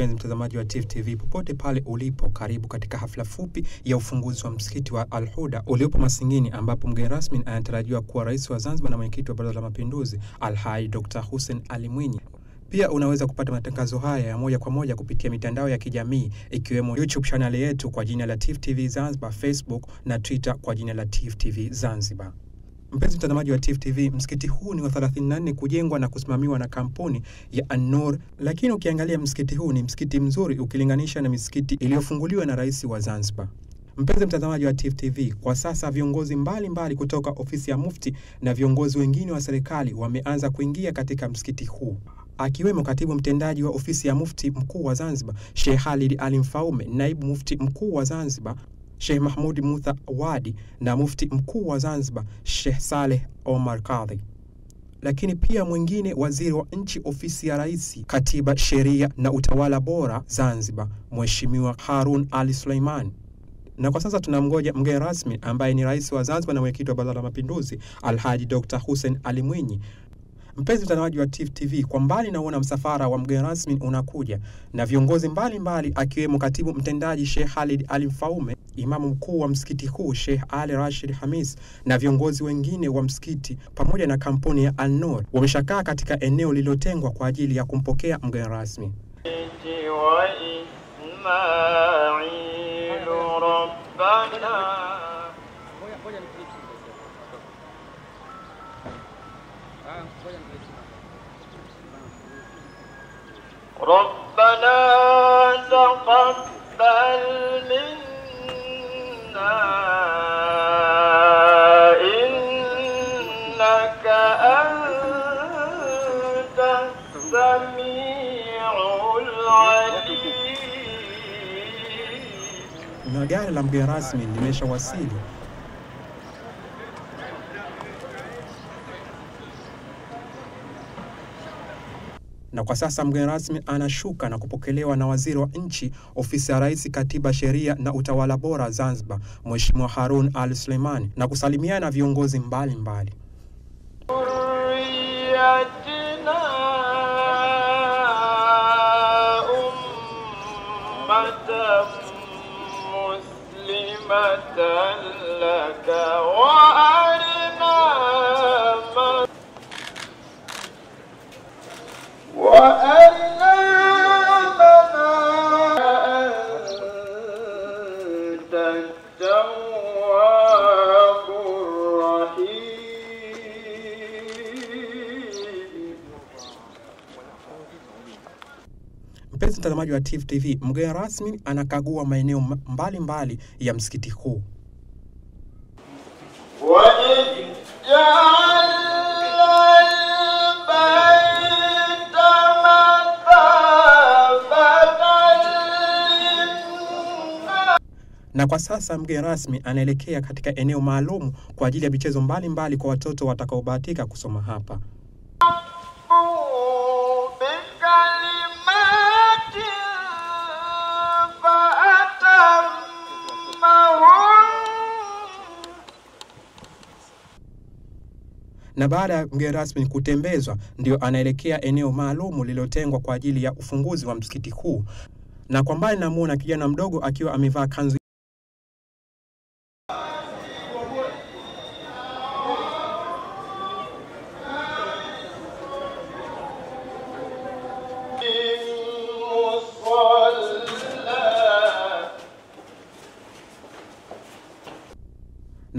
mpenzi mtazamaji wa Tifu TV popote pale ulipo, karibu katika hafla fupi ya ufunguzi wa msikiti wa Al Huda uliopo Masingini, ambapo mgeni rasmi anatarajiwa kuwa rais wa Zanzibar na mwenyekiti wa Baraza la Mapinduzi Alhaji Dr. Hussein Ali Mwinyi. Pia unaweza kupata matangazo haya ya moja kwa moja kupitia mitandao ya kijamii ikiwemo YouTube channel yetu kwa jina la Tifu TV Zanzibar, Facebook na Twitter kwa jina la Tifu TV Zanzibar. Mpenzi mtazamaji wa Tifu TV, msikiti huu ni wa 34 kujengwa na kusimamiwa na kampuni ya An-Nur, lakini ukiangalia msikiti huu ni msikiti mzuri ukilinganisha na misikiti iliyofunguliwa na rais wa Zanzibar. Mpenzi mtazamaji wa Tifu TV, kwa sasa viongozi mbalimbali mbali kutoka ofisi ya Mufti na viongozi wengine wa serikali wameanza kuingia katika msikiti huu akiwemo katibu mtendaji wa ofisi ya Mufti mkuu wa Zanzibar Sheikh Khalid Ali Mfaume, naibu mufti mkuu wa Zanzibar Sheikh Mahmud Mutha Wadi na mufti mkuu wa Zanzibar Sheikh Saleh Omar Kadhi, lakini pia mwingine waziri wa nchi ofisi ya rais, katiba, sheria na utawala bora Zanzibar, Mheshimiwa Harun Ali Suleiman. Na kwa sasa tunamgoja mgeni rasmi ambaye ni rais wa Zanzibar na mwenyekiti wa Baraza la Mapinduzi Alhaji Dr. Hussein Ali Mwinyi. Mpenzi mtazamaji wa Tifu TV, kwa mbali naona msafara wa mgeni rasmi unakuja na viongozi mbalimbali akiwemo katibu mtendaji Sheikh Khalid Ali Mfaume, imamu mkuu wa msikiti huu Sheikh Ali Rashid Hamis na viongozi wengine wa msikiti pamoja na kampuni ya An-Nur wameshakaa katika eneo lililotengwa kwa ajili ya kumpokea mgeni rasmi. ربنا تقبل منا إنك أنت السميع العليم Na gari la mgeni rasmi limeshawasili. na kwa sasa mgeni rasmi anashuka na kupokelewa na waziri wa nchi ofisi ya rais katiba sheria na utawala bora Zanzibar Mheshimiwa Harun Al Suleimani na kusalimiana na viongozi mbalimbali mbali. Mpenzi mtazamaji wa TIFF TV, mgeni rasmi anakagua maeneo mbalimbali ya msikiti huu. na kwa sasa mgeni rasmi anaelekea katika eneo maalum kwa ajili ya michezo mbalimbali kwa watoto watakaobahatika kusoma hapa. na baada ya mgeni rasmi kutembezwa, ndio anaelekea eneo maalum lililotengwa kwa ajili ya ufunguzi wa msikiti huu, na kwa mbali namuona kijana mdogo akiwa amevaa kanzu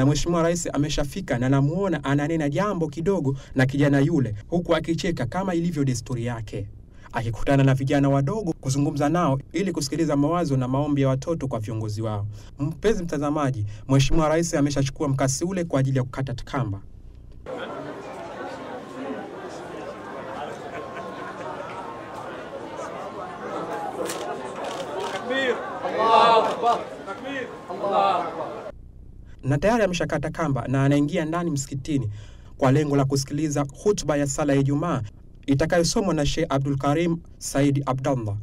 na Mheshimiwa Rais ameshafika na namuona ananena jambo kidogo na kijana yule, huku akicheka kama ilivyo desturi yake, akikutana na vijana wadogo kuzungumza nao ili kusikiliza mawazo na maombi ya watoto kwa viongozi wao. Mpenzi mtazamaji, Mheshimiwa Rais ameshachukua mkasi ule kwa ajili ya kukata kamba. Na tayari ameshakata kamba na anaingia ndani msikitini kwa lengo la kusikiliza hutuba ya sala ya Ijumaa itakayosomwa na Sheikh Abdul Karim Saidi Abdallah.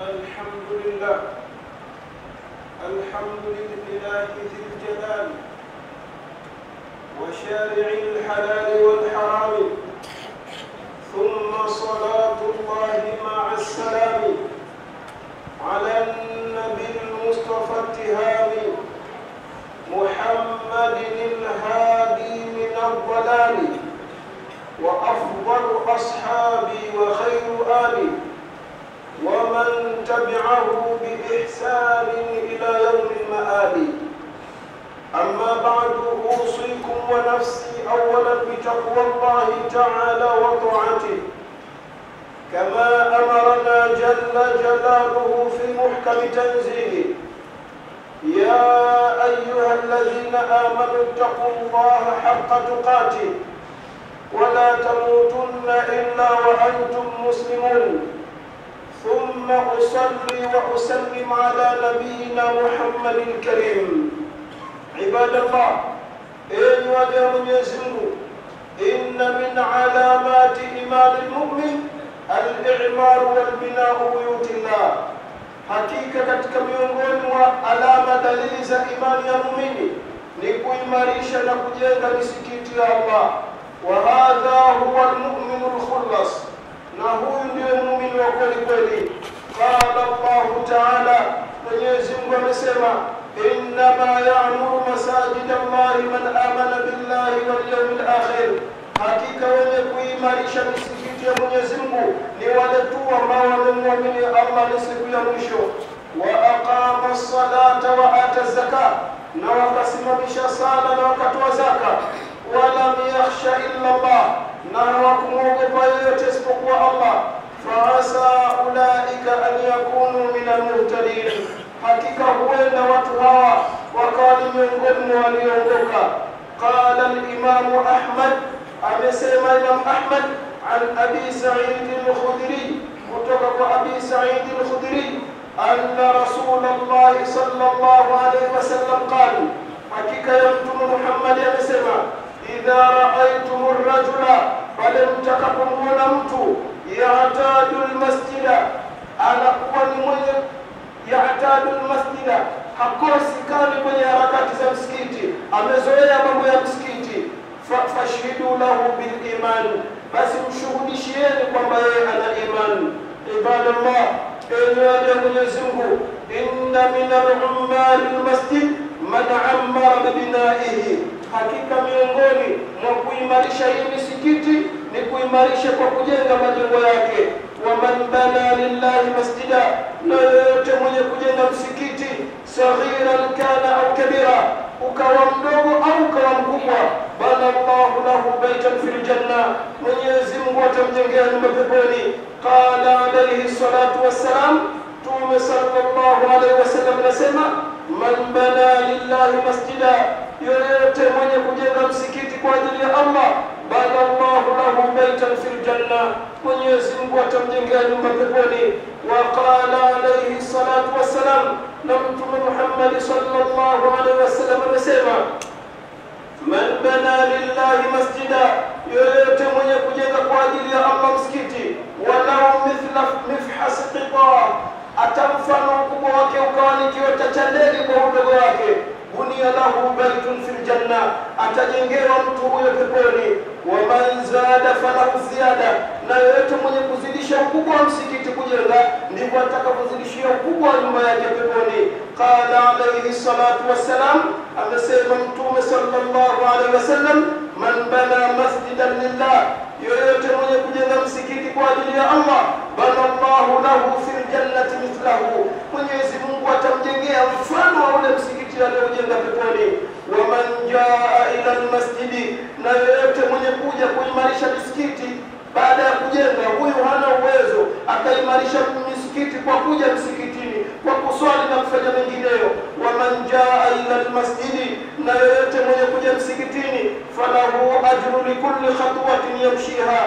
الحمد لله. الحمد لله ذي الجلال وشارع الحلال والحرام. ثم صلاة الله مع السلام على النبي المصطفى التهامي محمد الهادي من الضلال وأفضل أصحابي وخير آلي. ومن تبعه بإحسان إلى يوم المآل أما بعد أوصيكم ونفسي أولا بتقوى الله تعالى وطاعته. كما أمرنا جل جلاله في محكم تنزيله. يا أيها الذين آمنوا اتقوا الله حق تقاته. ولا تموتن إلا وأنتم مسلمون. ثم أصلي وأسلم على نبينا محمد الكريم. عباد الله إن وجه يزل إن من علامات إيمان المؤمن الإعمار والبناء بيوت الله. حقيقة كم يقول وألام دليل إيمان المؤمن لكي مريشة لكي يا الله. وهذا هو المؤمن الخلص. Na huyu ndiye muumini wa kweli kweli. Qala llahu ta'ala, Mwenyezi Mungu amesema innama yaamuru masajida Allahi man amana billahi wal yawmil akhir, hakika wenye kuimarisha misikiti ya Mwenyezi Mungu ni wale tu ambao wamemwamini Allah ni siku ya mwisho wa aqama as-salata wa ata zaka, na wakasimamisha sala na wakatoa zaka. Walam yakhsha illa Allah, نهوكم كفاية تسبقوا الله فعسى أولئك أن يكونوا من المهتدين hakika huenda watu hawa wakali miongoni mwa walioongoka qala limamu ahmad amesema imam ahmad an abi saidi lkhudri kutoka kwa abi saidi lkhudri anna rasul llahi sal llah alaihi wasallam qal hakika ya mtume muhammadi amesema إذا رأيتم الرجل ولم تكن ظلمت يعتاد المسجد. أنا أقول من يعتاد المسجد. أقول كان من يركض المسجد أمزوي أبو المسجد فاشهدوا له بالإيمان. بس مشهودي شيئا كما على الإيمان. عباد الله إن يجب يزنه إن من العمال المسجد من عمر ببنائه. Hakika miongoni mwa kuimarisha hii misikiti ni kuimarisha kwa kujenga majengo yake. wa man bana lillahi masjida, na yoyote mwenye kujenga msikiti saghiran kana au kabira, ukawa mdogo au ukawa mkubwa, bana Allahu lahu baitan fil janna, Mwenyezi Mungu atamjengea nyumba peponi. Qala alayhi salatu wassalam, Mtume sallallahu alayhi wasallam anasema man bana lillahi masjida, yoyote mwenye kujenga msikiti kwa ajili ya Allah, bana Allahu lahu baitan fil janna, Mwenyezi Mungu atamjengea nyumba peponi. Wa qala alayhi salatu wassalam, na Mtume Muhammad sallallahu alaihi wasallam amesema man bana lillahi masjida, yoyote mwenye kujenga kwa ajili ya Allah msikiti, walau mithla mifhasi qita, atamfano ukubwa wake ukawa ni kiota cha ndege kwa udogo wake, bunia lahu baitun fil janna, atajengewa mtu huyo peponi. Waman zada falahu ziyada, na yoyote mwenye kuzidisha ukubwa wa msikiti kujenga, ndivyo atakapozidishia ukubwa wa nyumba yake peponi. Qala alayhi salatu wassalam, amesema Mtume sallallahu alaihi wasallam, man bana masjidan lillah, yoyote mwenye kujenga msikiti kwa ajili ya Allah, bana Allahu lahu fil jannati mithlahu, Mwenyezi Mungu atamjengea mfano wa ule msikiti aliyojenga peponi. Waman jaa ila almasjidi, na yoyote mwenye kuja kuimarisha misikiti baada ya kujenga, huyu hana uwezo akaimarisha misikiti kwa kuja msikitini kwa kuswali na kufanya mengineyo. Waman jaa ila lmasjidi na yoyote mwenye kuja msikitini, falahu ajru likulli khatwatin yamshiha,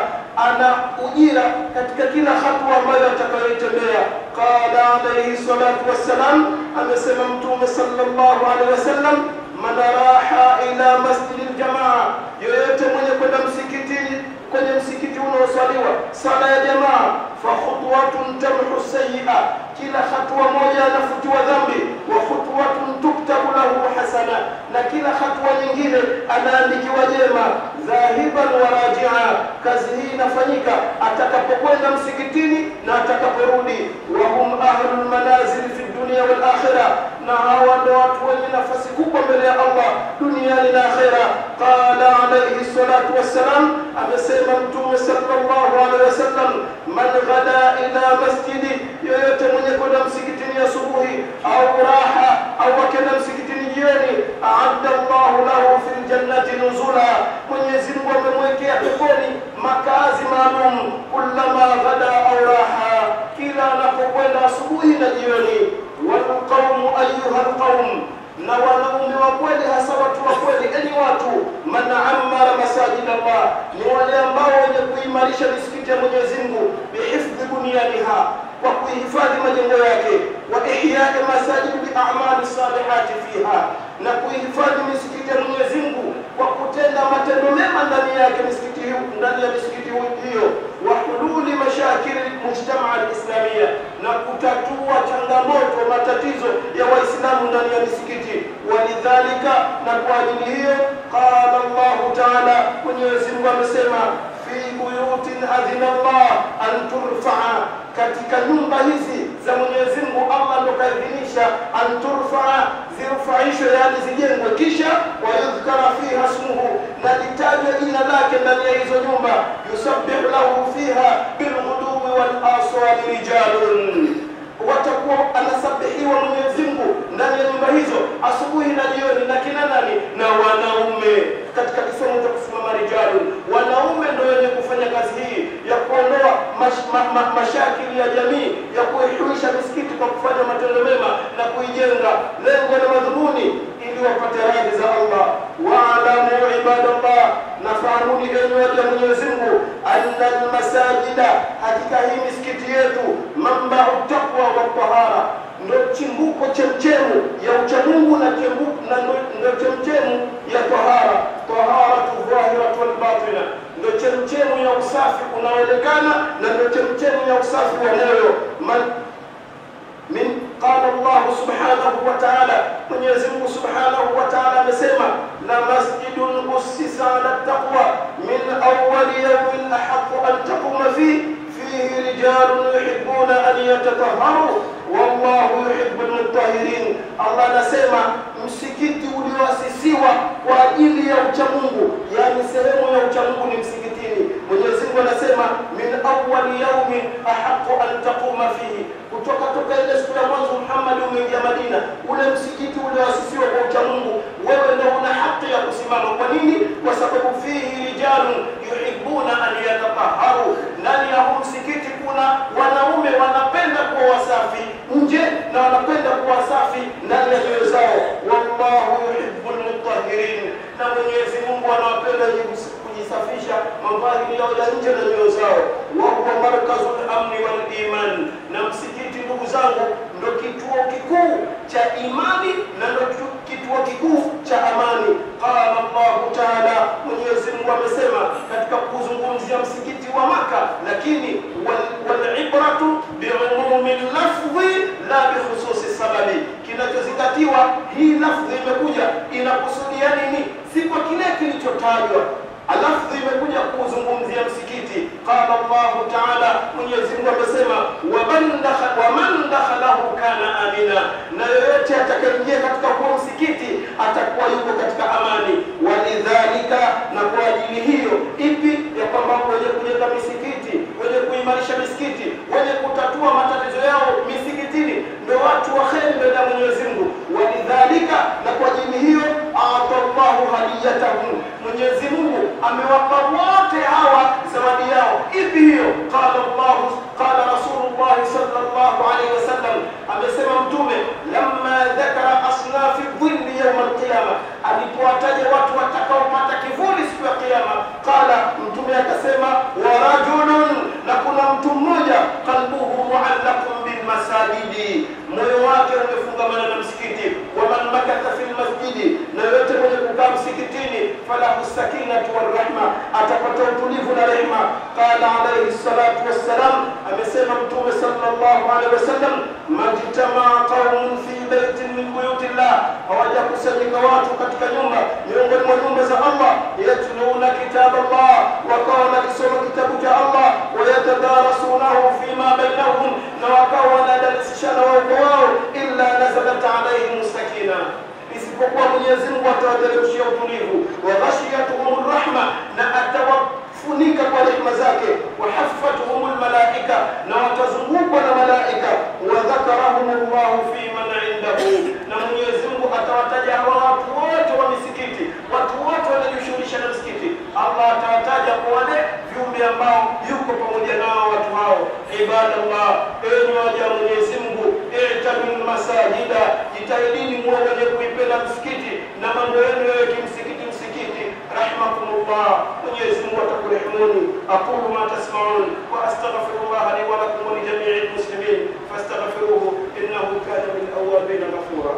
ana ujira katika kila hatua ambayo atakayoitembea. Qala alaihi salatu wassalam, amesema Mtume sallallahu alaihi wasallam, man raha ila masjidi ljamaa, yoyote mwenye kwenda msikitini kwenye msikiti unaoswaliwa sala ya jamaa, fa khutwatun tamhu sayyi'a, kila hatua moja anafutiwa dhambi, wa khutwatun tuktabu lahu hasana, na kila hatua nyingine anaandikiwa jema. Dhahiban wa rajia, kazi hii inafanyika atakapokwenda msikitini na atakaporudi. Wa hum ahlul manazil fi dunya wal akhirah, na hawa ndo watu wenye nafasi kubwa mbele ya Allah duniani na akhera. Qala alayhi salatu wassalam, amesema Mtume sallallahu alaihi wasallam, man ghada ila masjidi, yoyote mwenye kwenda msikitini asubuhi au raha au akenda msikitini jioni, aadda Allahu lahu fil jannati nuzula, Mwenyezi Mungu amemwekea peponi makazi maalum. Kullama ghada au raha, kila anapokwenda asubuhi na jioni. Walqaumu ayuha alqaum na wanaume wa kweli hasa watu wa kweli, enyi watu, man ammara masajid Allah, ni wale ambao wenye kuimarisha misikiti ya Mwenyezi Mungu, bihifdhi bunyaniha, kwa kuihifadhi majengo yake, wa ihyai masajid biamali salihati fiha, na kuihifadhi misikiti ya Mwenyezi Mungu kwa kutenda matendo mema ndani yake misikiti ndani ya misikiti hiyo, wa hululi mashakiri mujtamaa alislamia na kutatua changamoto matatizo ya waislamu ndani ya misikiti. Walidhalika na kwa ajili hiyo qala llahu taala mwenyezi mungu amesema في بيوت أذن الله أن ترفع كتك نوم بهزي زمن يزنه الله لك إذنيشا أن ترفع زرفع إيشا يعني زيين وكيشا ويذكر فيها اسمه. نلتاج إلى ذاك من يعيز نوم يسبح له فيها بالغدوم والآصال رجال. وتقوى أن سبحي ومن يزنه ndani ya nyumba hizo asubuhi na jioni, na kina nani? Na wanaume. Katika kisomo cha kusimama rijalu, wanaume ndio wenye kufanya kazi hii ya kuondoa mash, ma, ma, mashakili ya jamii ya kuihuisha misikiti kwa kufanya matendo mema na kuijenga, lengo na madhumuni ili wapate radhi za Allah. Waalamu ibadallah, nafahamuni enyi waja Mwenyezi Mungu, anna masajida hakika hii misikiti yetu mambau utakwa wa tahara, ndo chimbuko chemchemu ya uchamungu na chembu- na ndo- chemchemu ya tahara, taharatu dhahiratu walbatina, ndo chemchemu ya usafi unaoonekana na ndo chemchemu ya usafi wa moyo. Min qala llahu subhanahu wa ta'ala, Mwenyezi Mungu subhanahu wa ta'ala amesema la ussisa ala taqwa min awwali yawmin ahaqqu an taquma fihi fihi rijalun yuhibbuna an yatatahharu wallahu yuhibbul mutahhirin. Allah anasema msikiti ulioasisiwa kwa ajili ya uchamungu, yani sehemu ya uchamungu ni msikitini. Mwenyezi Mungu anasema min awwali yawmin ahaqqu an taquma fihi, kutoka toka ile siku ya mwanzo Muhammad umeingia Madina, ule msikiti ulioasisiwa kwa uchamungu, wewe ndio una haki ya kusimama. Kwa nini? Kwa sababu fihi rijalu yuhibuna an yatatahharu, ndani ya huu msikiti kuna wanaume wanapenda kuwa wasafi nje na wanapenda kuwa wasafi ndani ya nyoyo zao. Wallahu yuhibu lmutahirin na Mwenyezi Mungu anawapenda wenye kus- kujisafisha mavazi yao ya nje na nyoyo zao. wahuwa markazu amni wal iman, na msikiti ndugu zangu ndo kituo kikuu cha imani na ndo kituo kikuu cha amani. Qala Allahu taala, Mwenyezi Mungu amesema katika kuzungumzia msikiti wa Maka, lakini wal- walibratu biumumi lafdhi la bikhususi sababi, kinachozingatiwa hii lafdhi imekuja inakusudia nini, si kwa kile kilichotajwa Lafdhi imekuja kuzungumzia msikiti. Qala llahu taala, mwenyezimungu amesema waman dakha- dakhalahu kana amina, na yoyote atakayeingia katika huo msikiti atakuwa yuko katika amani. Walidhalika, na kwa ajili hiyo ipi ya kwamba wenye kujenga misikiti, wenye kuimarisha misikiti, wenye kutatua matatizo yao misikitini ndo watu wa kheri mbele ya Mwenyezi Mungu. Walidhalika, na kwa ajili hiyo ata llahu Mwenyezi Mungu amewapa wote hawa zawadi yao. Ipi hiyo? Qala allah qala Rasulullah sallallahu alaihi wasallam, amesema Mtume lamma dhakara asnafi dhilli yaum alqiyama, alipowataja watu watakaopata kivuli siku ya Kiyama, qala Mtume akasema wa rajulun, na kuna mtu mmoja qalbuhu muallaqun bilmasajidi, moyo wake umefungamana na msikiti. Waman makatha fi lmasjidi, na yoyote mwenye kukaa msikitini, falahu sakinatu warahma, atapata utulivu na rehma. Qala alayhi salatu wassalam, amesema Mtume sallallahu alaihi wasallam, majtamaa qaumun fi baitin min buyuti llah, hawajakusanyika watu katika nyumba miongoni mwa nyumba za Allah, yatluna kitaba Allah, wakawa wanakisoma kitabu cha Allah, wayatadarasunahu fima bainahum, na wakawa wanadarisishana wao kwa wao, illa nazalat alaihim sakina isipokuwa Mwenyezi Mungu atawateremshia utulivu, wa ghashiyatuhum rahma, na atawafunika kwa rehema zake, wa haffatuhum lmalaika, na watazungukwa na malaika, wa dhakarahum llahu fi man indahu, na Mwenyezi Mungu atawataja hawa watu wote wa misikiti, watu wote wanajishughulisha na msikiti. Allah atawataja kwa wale viumbe ambao yuko pamoja nao watu hao. Ibadallah, enyi waja wa Mwenyezi Mungu, i'tabul masajida, jitahidini muwe wenye kuipenda msikiti na mambo yenu yawe kimsikiti msikiti. Rahmakumullah, Mwenyezi Mungu atakurehemuni. Aqulu ma tasmaun wa astaghfirullah li wa lakum wa li jami'il muslimin fastaghfiruhu innahu kana min awwabin ghafura.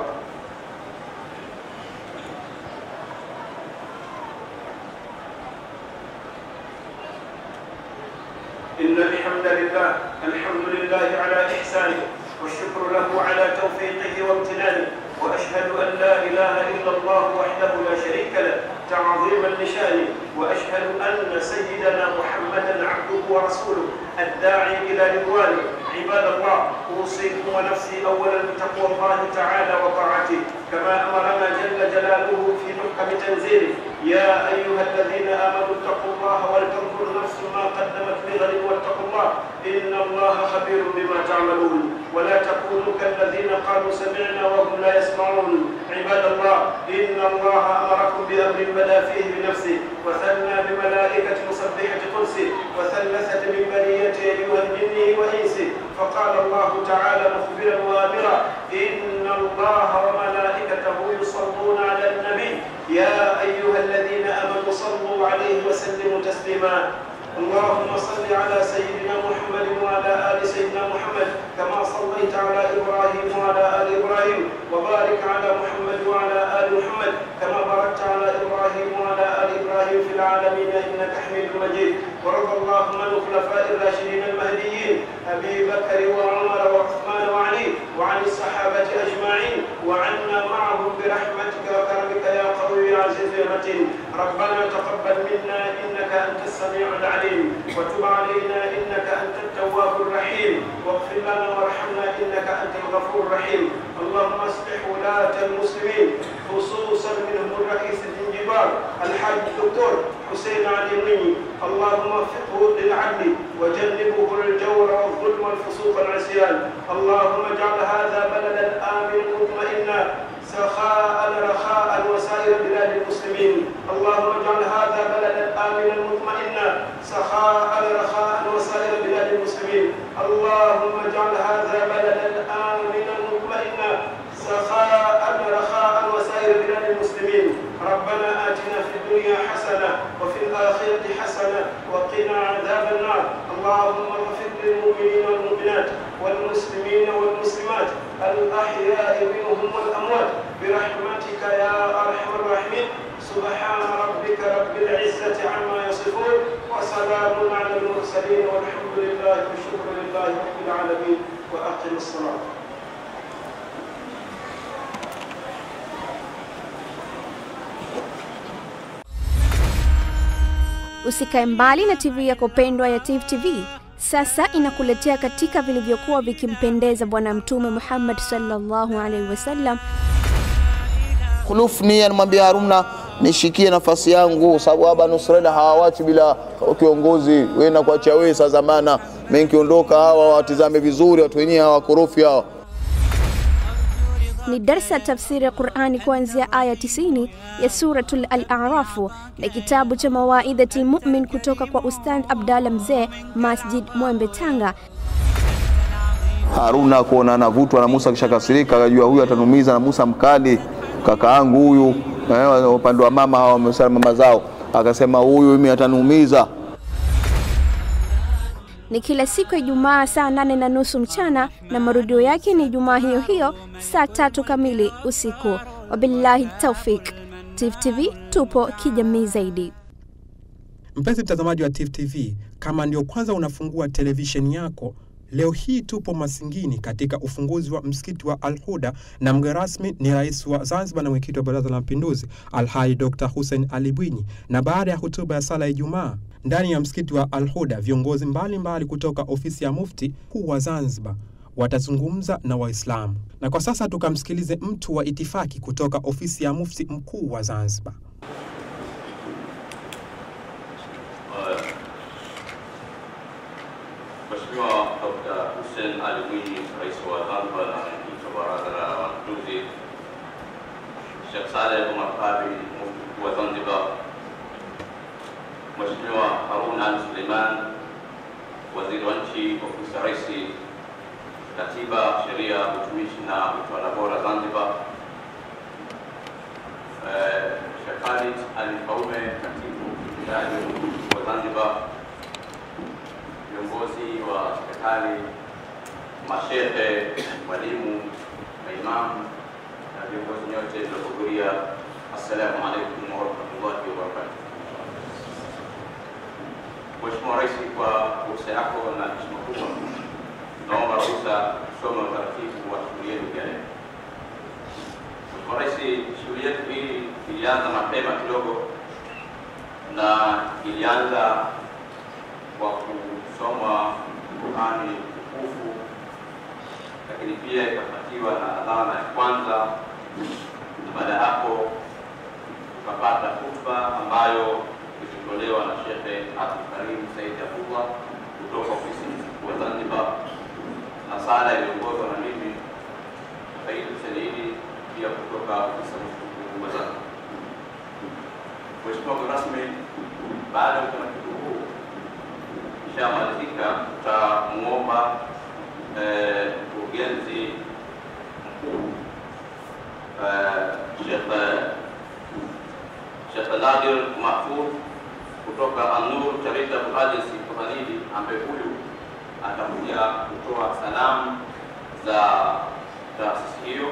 إن الحمد لله الحمد لله على إحسانه والشكر له على توفيقه وامتنانه وأشهد أن لا إله إلا الله وحده لا شريك له. تعظيما لشانه وأشهد أن سيدنا محمدا عبده ورسوله الداعي إلى رضوانه. عباد الله أوصيكم ونفسي أولا بتقوى الله تعالى وطاعته. كما أمرنا جل جلاله في محكم تنزيله. يا أيها الذين آمنوا اتقوا الله ولتنظر نفس ما قدمت لغد واتقوا الله. إن الله خبير بما تعملون. ولا تكونوا كالذين قالوا سمعنا وهم لا يسمعون. عباد الله إن الله أمركم بأمر بدا فيه بنفسه وثنى بملائكة مسبحة قدسه وثلثت من بنيته أيها الجن وإنسه فقال الله تعالى مخبرا وآمرا إن الله وملائكته يصلون على النبي. يا أيها الذين آمنوا صلوا عليه وسلموا تسليما. اللهم صل على سيدنا محمد وعلى آل سيدنا محمد كما صليت على إبراهيم وعلى آل إبراهيم وبارك على محمد وعلى آل محمد كما باركت على إبراهيم وعلى آل إبراهيم في العالمين إنك حميد مجيد. ورضى اللهم عن الخلفاء الراشدين المهديين أبي بكر وعمر وعثمان وعلي وعن الصحابة أجمعين وعنا معهم برحمتك وكرمك يا قوي عزيز متين ربنا تقبل منا إنك أنت السميع العليم وتب علينا إنك أنت التواب الرحيم واغفر لنا وارحمنا إنك أنت الغفور الرحيم. اللهم اصلح ولاة المسلمين خصوصا منهم الرئيس الزنجبار الحاج الدكتور حسين علي مني اللهم وفقه للعدل وجنبه الجور والظلم والفسوق والعصيان. اللهم اجعل هذا بلدا امنا مطمئنا سخاء رخاء وسائر بلاد المسلمين. اللهم اجعل هذا بلدا آمنا مطمئنا. سخاء رخاء وسائر بلاد المسلمين. اللهم اجعل هذا بلدا آمنا مطمئنا. سخاء رخاء وسائر بلاد المسلمين. ربنا آتنا في الدنيا حسنة وفي الآخرة حسنة وقنا عذاب النار. اللهم اغفر للمؤمنين والمؤمنات والمسلمين والمسلمات. الأحياء منهم والأموات. برحمتك يا أرحم الراحمين. سبحان ربك رب العزة عما يصفون. وسلام على المرسلين. والحمد لله والشكر لله رب العالمين. وأقم الصلاة. Usikae mbali na TV yako pendwa ya Tifu TV. Sasa inakuletea katika vilivyokuwa vikimpendeza Bwana Mtume Muhammad sallallahu alaihi wasallam. Khulufni anamwambia Haruna, nishikie nafasi yangu, sababu haba Nusrela hawawachi bila kiongozi. Wewe na kuachia wewe saa zamana, mimi nikiondoka hawa watizame vizuri, watu wenyewe hawa korofi hawa. Ni darsa tafsiri ya Qur'ani kuanzia aya 90 ya suratul Al-A'rafu na kitabu cha Mawaidhati Mu'min kutoka kwa Ustadh Abdalla Mzee, Masjid Mwembe, Tanga. Haruna kuona anavutwa na Musa kisha kasirika, akajua huyu atanumiza, na Musa mkali, kaka yangu huyu, eh, upande wa mama hawa wamesema mama zao, akasema huyu mimi atanumiza. Ni kila siku ya Ijumaa saa nane na nusu mchana na marudio yake ni Ijumaa hiyo hiyo saa tatu kamili usiku. Wabillahi taufik. Tifu TV tupo kijamii zaidi. Mpenzi mtazamaji wa Tifu TV, kama ndio kwanza unafungua televisheni yako, leo hii tupo Masingini katika ufunguzi wa msikiti wa Al Huda, na mgeni rasmi ni rais wa Zanzibar na mwenyekiti wa Baraza la Mapinduzi Alhaji Dr Hussein Ali Mwinyi. Na baada ya hotuba ya sala ya Ijumaa ndani ya msikiti wa Al Huda, viongozi mbalimbali mbali kutoka ofisi ya mufti kuu wa Zanzibar watazungumza na Waislamu. Na kwa sasa tukamsikilize mtu wa itifaki kutoka ofisi ya mufti mkuu wa Zanzibar. Mheshimiwa Dr. Hussein Ali Mwinyi, Rais wa Zanzibar na Mwenyekiti wa Baraza la Mapinduzi, Omar Kabi, Mufti wa Zanzibar, Mheshimiwa Harun Ali Suleiman, Waziri wa Nchi, Ofisi ya Rais, Katiba, Sheria, Utumishi na Utawala Bora Zanzibar, shekali Sheikh Khalid Ali Faume, Katibu Mtendaji wa Zanzibar, viongozi wa serikali, mashehe, walimu, maimamu viongozi nyote mliohudhuria, assalamu alaikum warahmatullahi wabarakatuh. Mheshimiwa Rais, kwa ruhusa yako na heshima kubwa, naomba ruhusa kusoma utaratibu wa shughuli yetu ya leo. Mheshimiwa Rais, shughuli yetu hii ilianza mapema kidogo na ilianza kwa kusoma Qurani tukufu, lakini pia ikafuatiwa na adhana ya kwanza, baada ya hapo tukapata khutba ambayo ilitolewa na Shekhe Abdul Karim Said Abdullah kutoka ofisi kuu ya Zanzibar, na sala iliongozwa na mimi Said Saidi pia kutoka ofisi ya mufti Zanzibar. Mheshimiwa rasmi, baada ya utaratibu huu ishamalizika, tutamwomba eh, mkurugenzi mkuu Sheikh Sheikh Nadir Mahfudh kutoka An-Nur Charitable Agency Tanzania, ambaye huyu atakuja kutoa salamu za taasisi hiyo,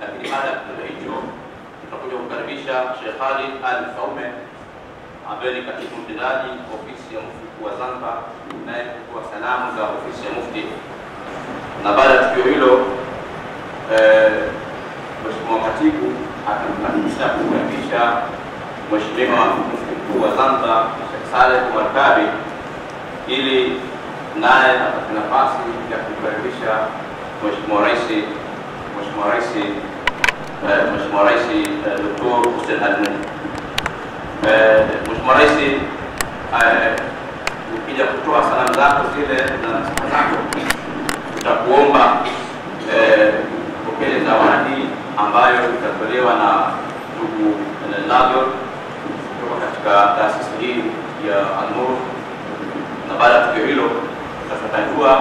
lakini baada ya kitendo hicho tutakuja kumkaribisha Sheikh Khalid Al Faume ambaye ni katibu mtendaji ofisi ya mufti mkuu wa Zanzibar, naye kutoa salamu za ofisi ya mufti, na baada ya tukio hilo eh, Mheshimiwa Katibu akimkaribisha kumkaribisha Mheshimiwa Mufti Mkuu wa Zanzibar Sheikh Saleh Omar Kabi ili naye apate nafasi ya kumkaribisha Mheshimiwa Rais Mheshimiwa Rais eh, Mheshimiwa Rais eh, Dr. Hussein Ali. Eh, Mheshimiwa Rais ukija kutoa salamu zako zile na nasaha zako tutakuomba upokee zawadi ambayo itatolewa na ndugu Nado kutoka katika taasisi hii ya An-Nur, na baada ya tukio hilo tutafatanua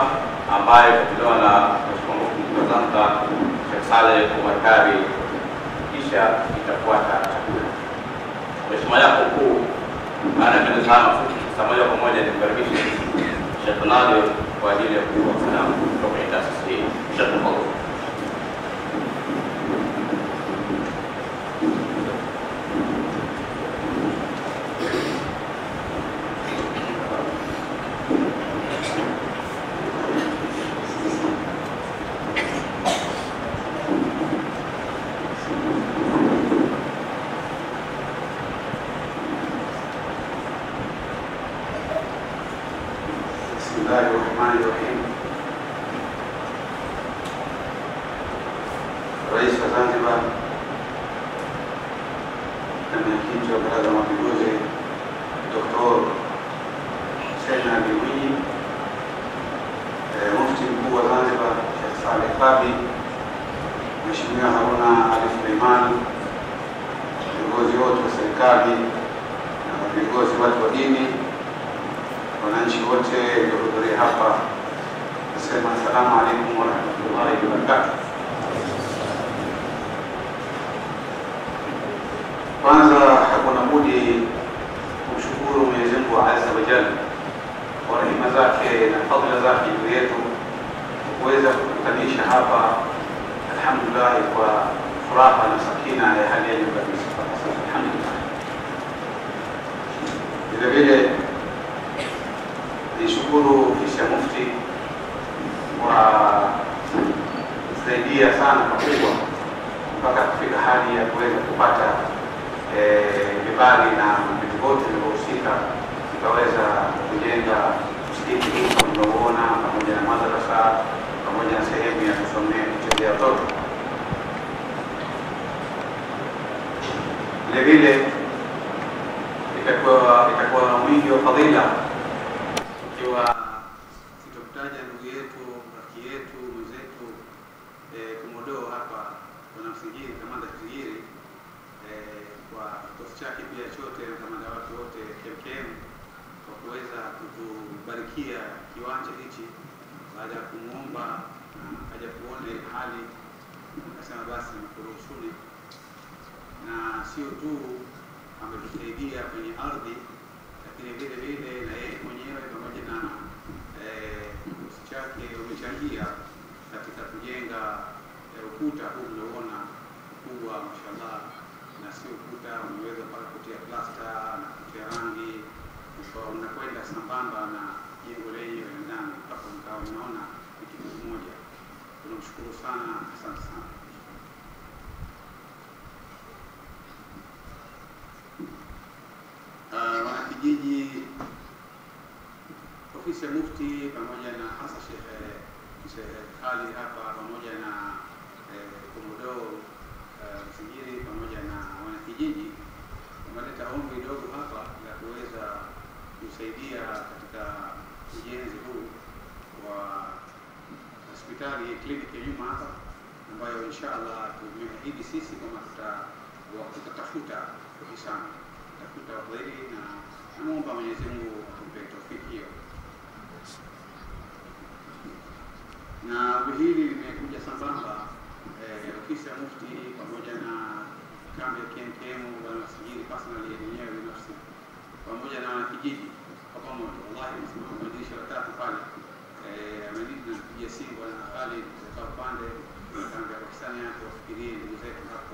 ambayo itatolewa na Mheshimiwa Mufti wa Zanzibar Sheikh Saleh Omar Kari, kisha itafuata chakula. Mheshimiwa yako mkuu, haya mafupi, saa moja kwa moja nikukaribishe Sheikh Nado kwa ajili ya kutoa salamu kutoka taasisi hii. Sheikh Vile vile itakuwa itakuwa mwingi wa fadhila. Ikiwa sitomtaja ndugu yetu rafiki yetu mwenzetu eh, Komodoo hapa bwana Msigiri, kamanda Msigiri eh, kwa kikosi chake pia chote na kamanda wake wote KMKM kwa kuweza kutubarikia kiwanja hichi. Baada ya kumwomba na akaja kuone hali, akasema basi nikuruhusuni, na sio tu ametusaidia kwenye ardhi lakini vile vile na yeye mwenyewe pamoja na eh, e, chake wamechangia katika kujenga e, ukuta huu mnaoona mkubwa, mashallah, na sio ukuta umeweza mpaka kutia plasta na kutia rangi unakwenda sambamba na jengo lenyewe ndani, mpaka mkawa mnaona ni kitu kimoja. Tunamshukuru sana, asante sana. Uh, wanakijiji, ofisi ya Mufti pamoja na hasa Shehe Shehe Khalid hapa pamoja na eh, Komodoo uh, Msigiri pamoja na wanakijiji. Wameleta ombi dogo hapa la kuweza kusaidia katika ujenzi huu wa hospitali kliniki ya nyuma hapa ambayo inshallah tumeahidi sisi wa- tutatafuta hisani wafadhili na namwomba Mwenyezi Mungu atupe tofiki hiyo. Na hili limekuja sambamba eh, ofisi ya Mufti pamoja na kambi ya KMKM bwana Masijiri personally yenyewe binafsi pamoja na kijiji kwa pamoja. Wallahi nimesimama kwa dirisha tatu pale eh, amenidi na kupigia simu bwana Khalid kutoka upande kambi ya Pakistani hapo, wafikirie ndugu zetu hapo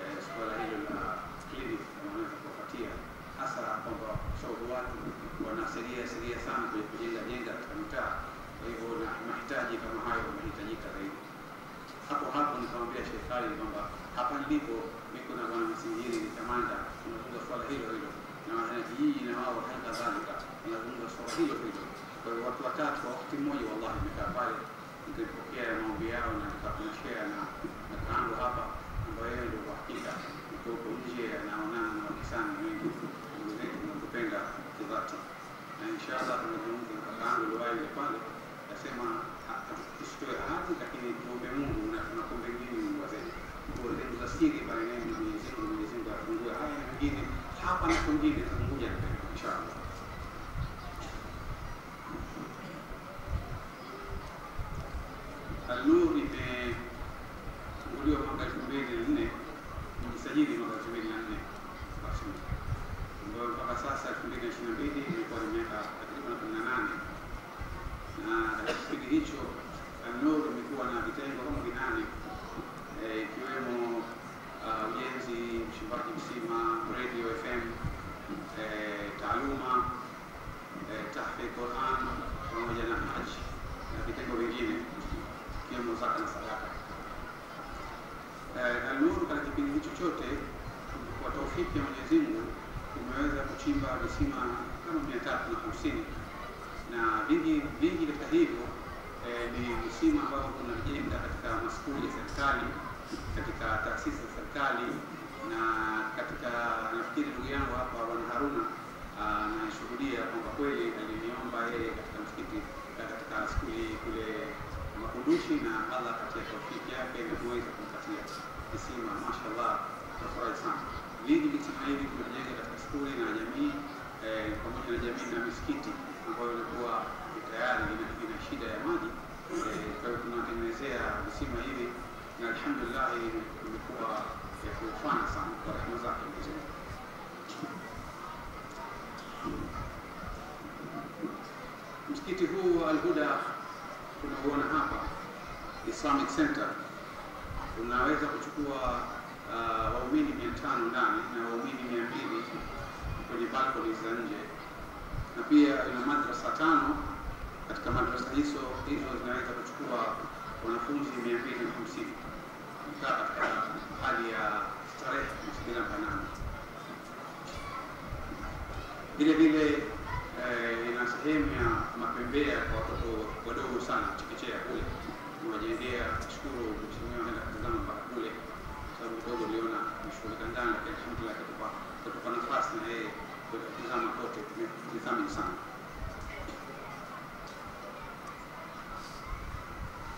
eh, suala hilo la clinic kama wanaweza kuwapatia hasa kwamba sababu watu wanasiria sheria sana kwenye kujenga jenga katika mitaa. Kwa hivyo na mahitaji kama hayo yanahitajika zaidi. Hapo hapo nikamwambia serikali kwamba hapa nilipo niko na bwana Msingiri ni kamanda, tunazungumza swala hilo hilo na wanakijiji na wao hali kadhalika wanazungumza swala hilo hilo. Kwa hiyo watu watatu kwa wakati mmoja, wallahi nimekaa pale nikipokea maombi yao na nikapona share na na kangu hapa ambayo yeye ndio kwa hakika niko huko nje anaonana na wakisani wengi ndugu zetu nakupenda kidhati na inshallah tunazungumza na kakaangu Luwai yule pale nasema tusitoe ahadi lakini tuombe Mungu na tunakombe ngine Mungu wazee. Nguo zenu za siri pale neno Mwenyezi Mungu Mungu afungue haya mengine hapa na kwingine tunakuja inshallah Al-Nur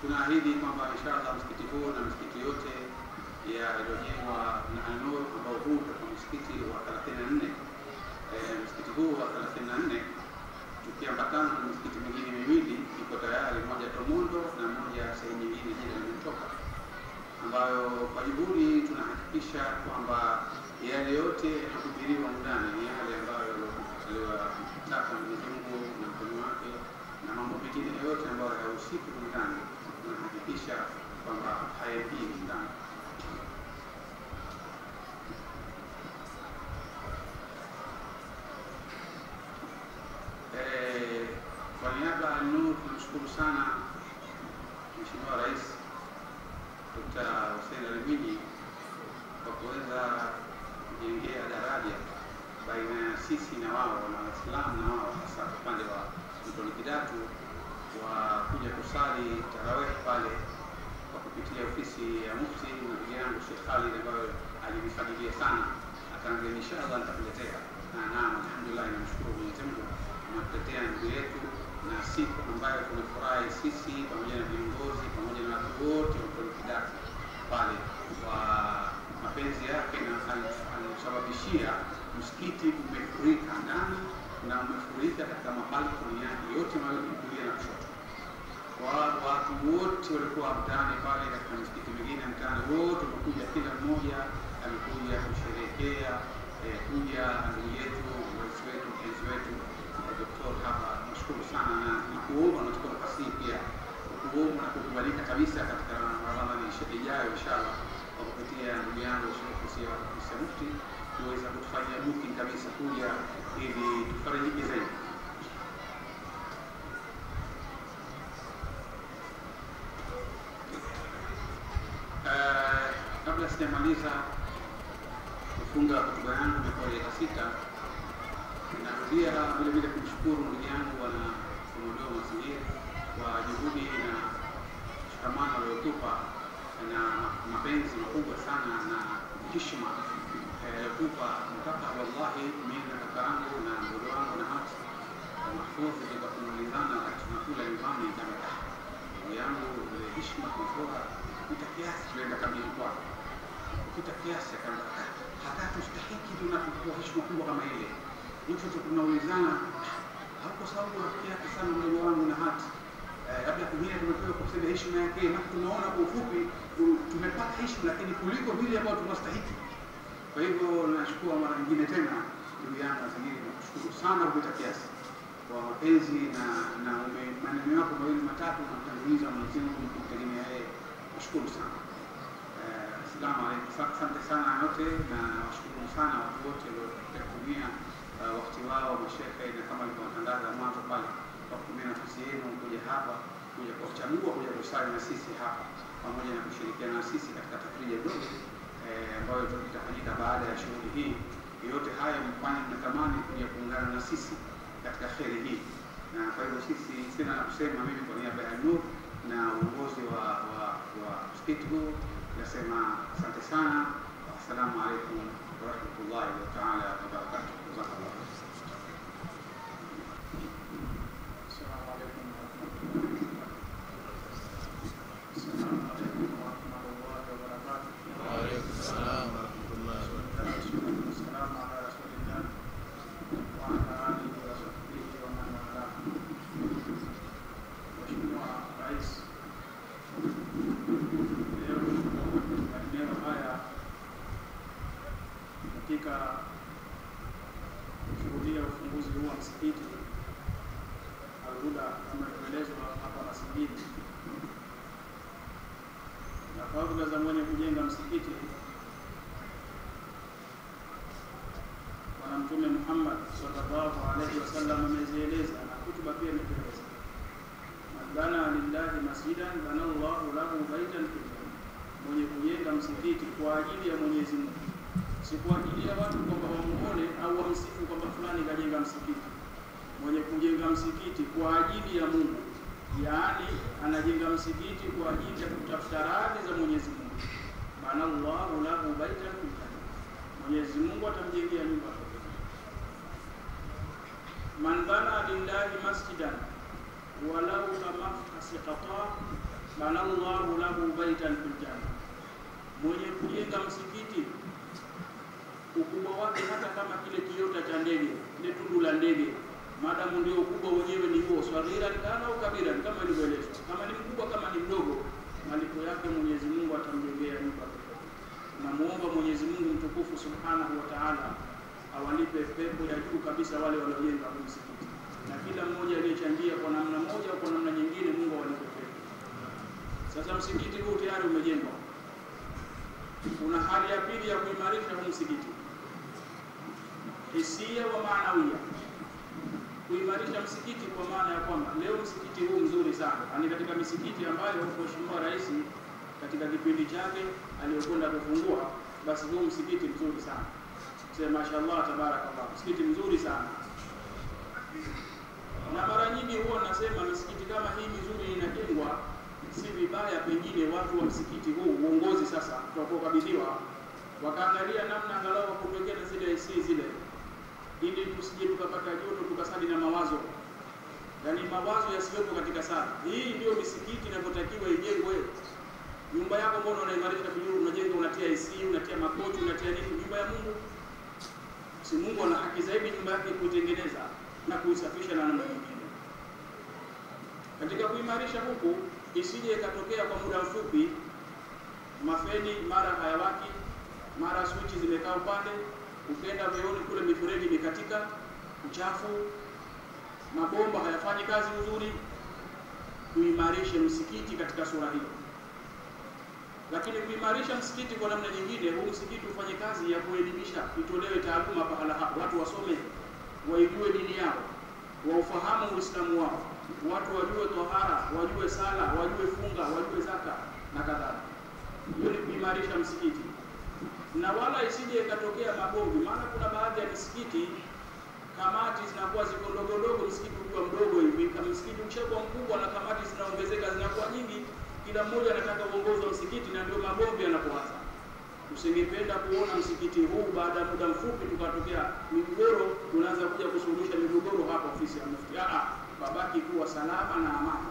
Tunaahidi kwamba inshallah msikiti huu na msikiti yote ya iliyojengwa na Al-Nur ambao huu utakuwa msikiti wa 34 eh, msikiti huu wa 34 tukiambatana na msikiti mingine miwili iko tayari, moja Tomondo na moja sehemu nyingine jina limetoka, ambayo kwa juhudi tunahakikisha kwamba yale yote yanahubiriwa ndani Mwenyezi Mungu na mtume wake na mambo mengine yote ambayo hayahusiki ndani, tunahakikisha kwamba hayaingii ndani. kujengea daraja baina ya sisi na wao na Waislamu na wao, hasa upande wa Mtoni Kidatu wa kuja kusali tarawih pale kwa kupitia ofisi ya mufti ndugu yangu Sheikh Khalid ambayo alinifadhilia sana, akaambia inshallah nitakuletea. Na naam, alhamdulillah, namshukuru Mwenyezi Mungu amekuletea ndugu yetu, na siku ambayo tumefurahi sisi pamoja na viongozi pamoja na watu wote wa Mtoni Kidatu pale kwa mapenzi yake na alisababishia msikiti umefurika ndani na mabalkoni yake yote mawili kulia na kushoto. Watu wote walikuwa mtaani pale katika misikiti mingine mtaani wote wamekuja, kila mmoja amekuja kusherehekea heshima kutoa kupita kiasi, tuenda kamili kwako kupita kiasi, akaenda hata tustahiki tunapokuwa heshima kubwa kama ile. Mtu tunaulizana hapo sababu rafiki yake sana mdogo wangu na hati labda pengine tumepewa kwa sababu heshima yake, na tunaona kwa ufupi tumepata heshima, lakini kuliko vile ambayo tunastahiki. Kwa hivyo nashukuru mara nyingine tena ndugu yangu Azimiri, nakushukuru sana kupita kiasi kwa mapenzi na na maneno yako mawili matatu na kutanguliza Mwenyezi Mungu kumtegemea yeye. Nashukuru sana. Asalamu alaykum. Asante sana yote na washukuru sana watu wote waliotumia wakati wao mashehe, na kama alivyotangaza mwanzo pale, kwa kutumia nafasi yenu kuja hapa kuja kuchagua kuja kusali na sisi hapa pamoja na kushirikiana na sisi katika tafrija ndogo ambayo itafanyika baada ya shughuli hii. Yote haya mfanye mnatamani kuja kuungana na sisi katika kheri hii, na kwa hivyo sisi sina la kusema mimi kwa niaba ya Nur na uongozi wa wa wa msikiti huu nasema asante sana. Assalamu alaikum warahmatullahi taala wabarakatuh. Jazakallah. katika kushuhudia ufunguzi huu wa msikiti Al-Huda kama ilivyoelezwa hapa Masingini, na fadhila za mwenye kujenga msikiti Bwana Mtume Muhammad sallallahu alaihi wasallam amezieleza na kutuba pia imetueleza, man bana lillahi masjidan bana Allahu lahu baitan fil janna, mwenye kujenga msikiti kwa ajili ya Mwenyezi Mungu si kwa ajili ya watu kwamba wamuone au wamsifu kwamba fulani kajenga msikiti. Mwenye kujenga msikiti kwa ajili ya Mungu, yaani anajenga msikiti kwa ajili ya kutafuta radhi za Mwenyezi Mungu. Bana Allahu lahu baitan fil janna, Mwenyezi Mungu atamjengea nyumba. Man bana lillahi masjidan walau kamafkasi qata bana Allahu lahu baitan fil janna, mwenye kujenga msikiti ukubwa wake hata kama kile kiota cha ndege, ile tundu la ndege, madamu ndio ukubwa wenyewe ni huo, swaghira kana au kabira, kama ilivyoelezwa. Kama ni mkubwa, kama ni mdogo, malipo yake Mwenyezi Mungu atamjengea nyumba. Namuomba Mwenyezi Mungu mtukufu Subhanahu wa Ta'ala awalipe pepo ya juu kabisa wale waliojenga msikiti, na kila mmoja aliyechangia kwa namna moja au kwa namna nyingine. Sasa msikiti huu tayari umejengwa, kuna hali ya pili ya kuimarisha huu msikiti. Hisia wa maanawia, kuimarisha msikiti kwa maana ya kwamba leo msikiti huu mzuri sana, ni katika misikiti ambayo Mheshimiwa Rais katika kipindi chake aliyokwenda kufungua basi huu msikiti mzuri sana. Sema mashallah, tabarakallah, msikiti mzuri sana. Na mara nyingi huwa nasema misikiti kama hii mizuri inajengwa, si vibaya pengine watu wa msikiti huu, uongozi sasa tutakokabidhiwa, wakaangalia namna angalau wakupekena zile AC zile, ili tusije tukapata joto tukasali na mawazo yaani mawazo yasiwepo katika sala. Hii ndio misikiti inavyotakiwa ijengwe. Nyumba yako mbona unaimarisha vizuri, unajenga unatia AC, unatia makochi, unatia nini? Nyumba ya Mungu, si Mungu ana haki zaidi nyumba yake kuitengeneza na kuisafisha na namna nyingine. Katika kuimarisha huku, isije ikatokea kwa muda mfupi mafeni mara hayawaki, mara swichi zimekaa upande, ukenda vyooni kule mifereji imekatika, uchafu mabomba hayafanyi kazi vizuri. Tuimarishe msikiti katika sura hiyo, lakini kuimarisha msikiti kwa namna nyingine, huu msikiti ufanye kazi ya kuelimisha, itolewe taaluma pahala hapo, watu wasome, waijue dini yao, waufahamu Uislamu wao, watu wajue tohara, wajue sala, wajue funga, wajue zaka na kadhalika. Hiyo ni kuimarisha msikiti, na wala isije ikatokea magomvi, maana kuna baadhi ya misikiti kamati zinakuwa ziko ndogo ndogo, msikiti ukiwa mdogo hivi, msikiti ukishakuwa mkubwa na kamati zinaongezeka zinakuwa nyingi, kila mmoja anataka uongozi wa msikiti, na ndio magomvi yanapoanza. Usingependa kuona msikiti huu baada ya muda mfupi tukatokea migogoro, tunaanza kuja kusuluhisha migogoro hapa ofisi ya mufti. Babaki kuwa salama na amani.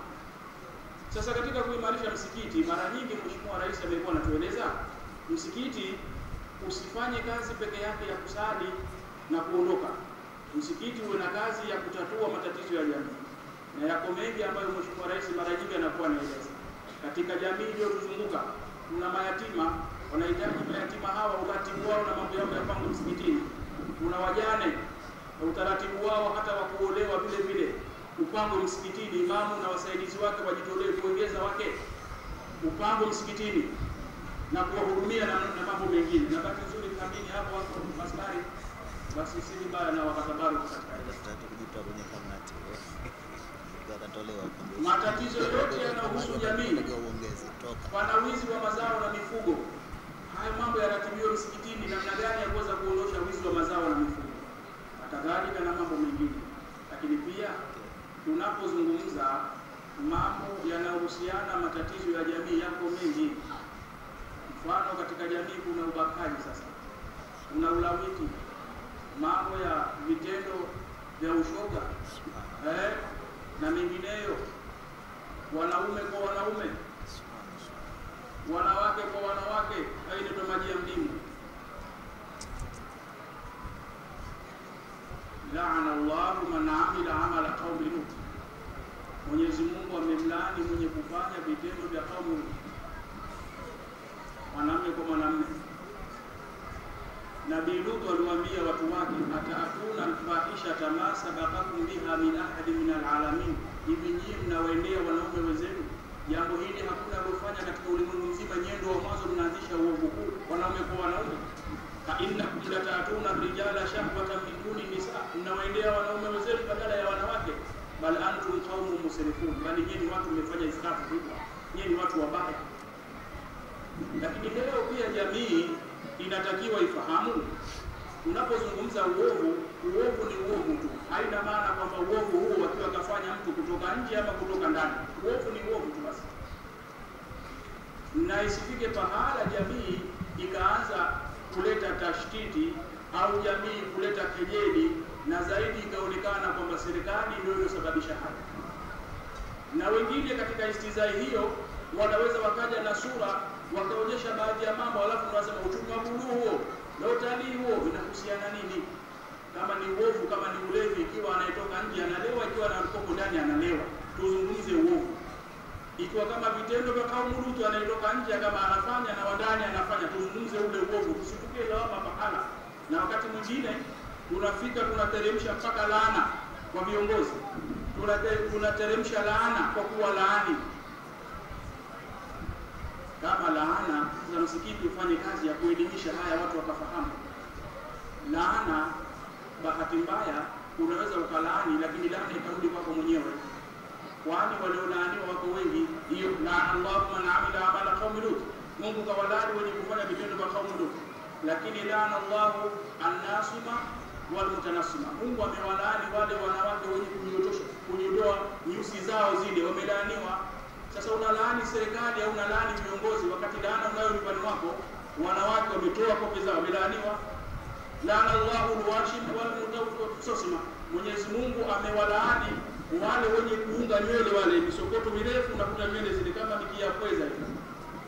Sasa katika kuimarisha msikiti, mara nyingi Mheshimiwa Rais amekuwa anatueleza msikiti usifanye kazi peke yake ya kusali na kuondoka msikiti uwe na kazi ya kutatua matatizo ya jamii, na yako mengi ambayo Mheshimiwa Rais mara nyingi anakuwa anaeleza. Katika jamii iliyotuzunguka kuna mayatima, wanahitaji mayatima hawa uratibu wao na mambo yao yapangwe msikitini. Kuna wajane utaratibu wao hata wa kuolewa vile vile upangwe msikitini, imamu na wasaidizi wake wajitolee kuongeza wake upango msikitini na kuwahudumia na, na mambo mengine. Na bahati nzuri kambini hapo wako maskari basi si vibaya na wakatabaru matatizo yote yanahusu jamii. Pana wizi wa mazao na mifugo, haya mambo yanatibiwa msikitini, namna gani ya kuweza kuondosha wizi wa mazao na mifugo na kadhalika na mambo mengine. Lakini pia tunapozungumza mambo yanayohusiana matatizo ya jamii, yako mengi. Mfano, katika jamii kuna ubakaji, sasa. Kuna ulawiti. Mambo ya vitendo vya ushoga eh, na mengineyo, wanaume kwa wanaume, wanawake kwa wanawake, ndio maji ya mdimu. Laana Allahu man amila amala qaumi Mwenyezi Mungu amemlaani mwenye kufanya vitendo vya kaumu mwanamume kwa mwanamume. Nabii Lut aliwaambia watu wake, ataatuna alfahisha tamasa sabaqakum biha min ahadi min alalamin, hivi nyinyi mnawaendea wanaume wenzenu jambo hili hakuna aliofanya katika ulimwengu mzima. Nyendo wa mwanzo mnaanzisha uovu huu, wanaume kwa wanaume. fa innakum lataatuna rijala shahwatan min duni nisa, mnawaendea wanaume wenzenu badala ya wanawake. Bal antum qaumun musrifun, bali nyinyi watu mmefanya israfu kubwa, nyinyi watu wabaya. Lakini leo pia jamii inatakiwa ifahamu, unapozungumza uovu, uovu ni uovu tu, haina maana kwamba uovu huo wakiwa kafanya mtu kutoka nje ama kutoka ndani. Uovu ni uovu tu basi, na isifike pahala jamii ikaanza kuleta tashtiti au jamii kuleta kejeli, na zaidi ikaonekana kwamba serikali ndio iliyosababisha haya, na wengine katika istizai hiyo wanaweza wakaja na sura wakaonyesha baadhi ya mambo, alafu unasema uchumi wa buluu huo na utalii huo vinahusiana nini? Kama ni uovu, kama ni ulevi, ikiwa anayetoka nje analewa, ikiwa na anatoka ndani analewa, tuzungumze uovu. Ikiwa kama vitendo vya kaumu Lutu, anayetoka nje kama anafanya na wandani anafanya, tuzungumze ule uovu, tusitukie lawama pahala. Na wakati mwingine tunafika tunateremsha mpaka laana kwa viongozi, tunateremsha laana kwa kuwa laani kama laana za msikiti ufanye kazi ya kuelimisha haya watu wakafahamu. Laana bahati mbaya unaweza ukalaani, lakini laana itarudi kwako mwenyewe, kwani waliolaaniwa wako wengi. Hiyo laana Allahu man amila amala qaumi Lut, Mungu kawalaani wenye kufanya vitendo vya kaumu Lut. lakini laana Allahu annasima walmutanasima, Mungu amewalaani wale wanawake wenye kujiotosha kunyodoa nyusi zao zile, wamelaaniwa. Sasa unalaani serikali au unalaani viongozi, wakati laana unayo nyumbani mwako, wanawake wametoa kope zao, wamelaaniwa. Laana Allahu alwashim walmutasima, Mwenyezi Mungu amewalaani wale wenye kuunga nywele, wale misokoto mirefu, unakuta nywele zile kama mikia kweza hivi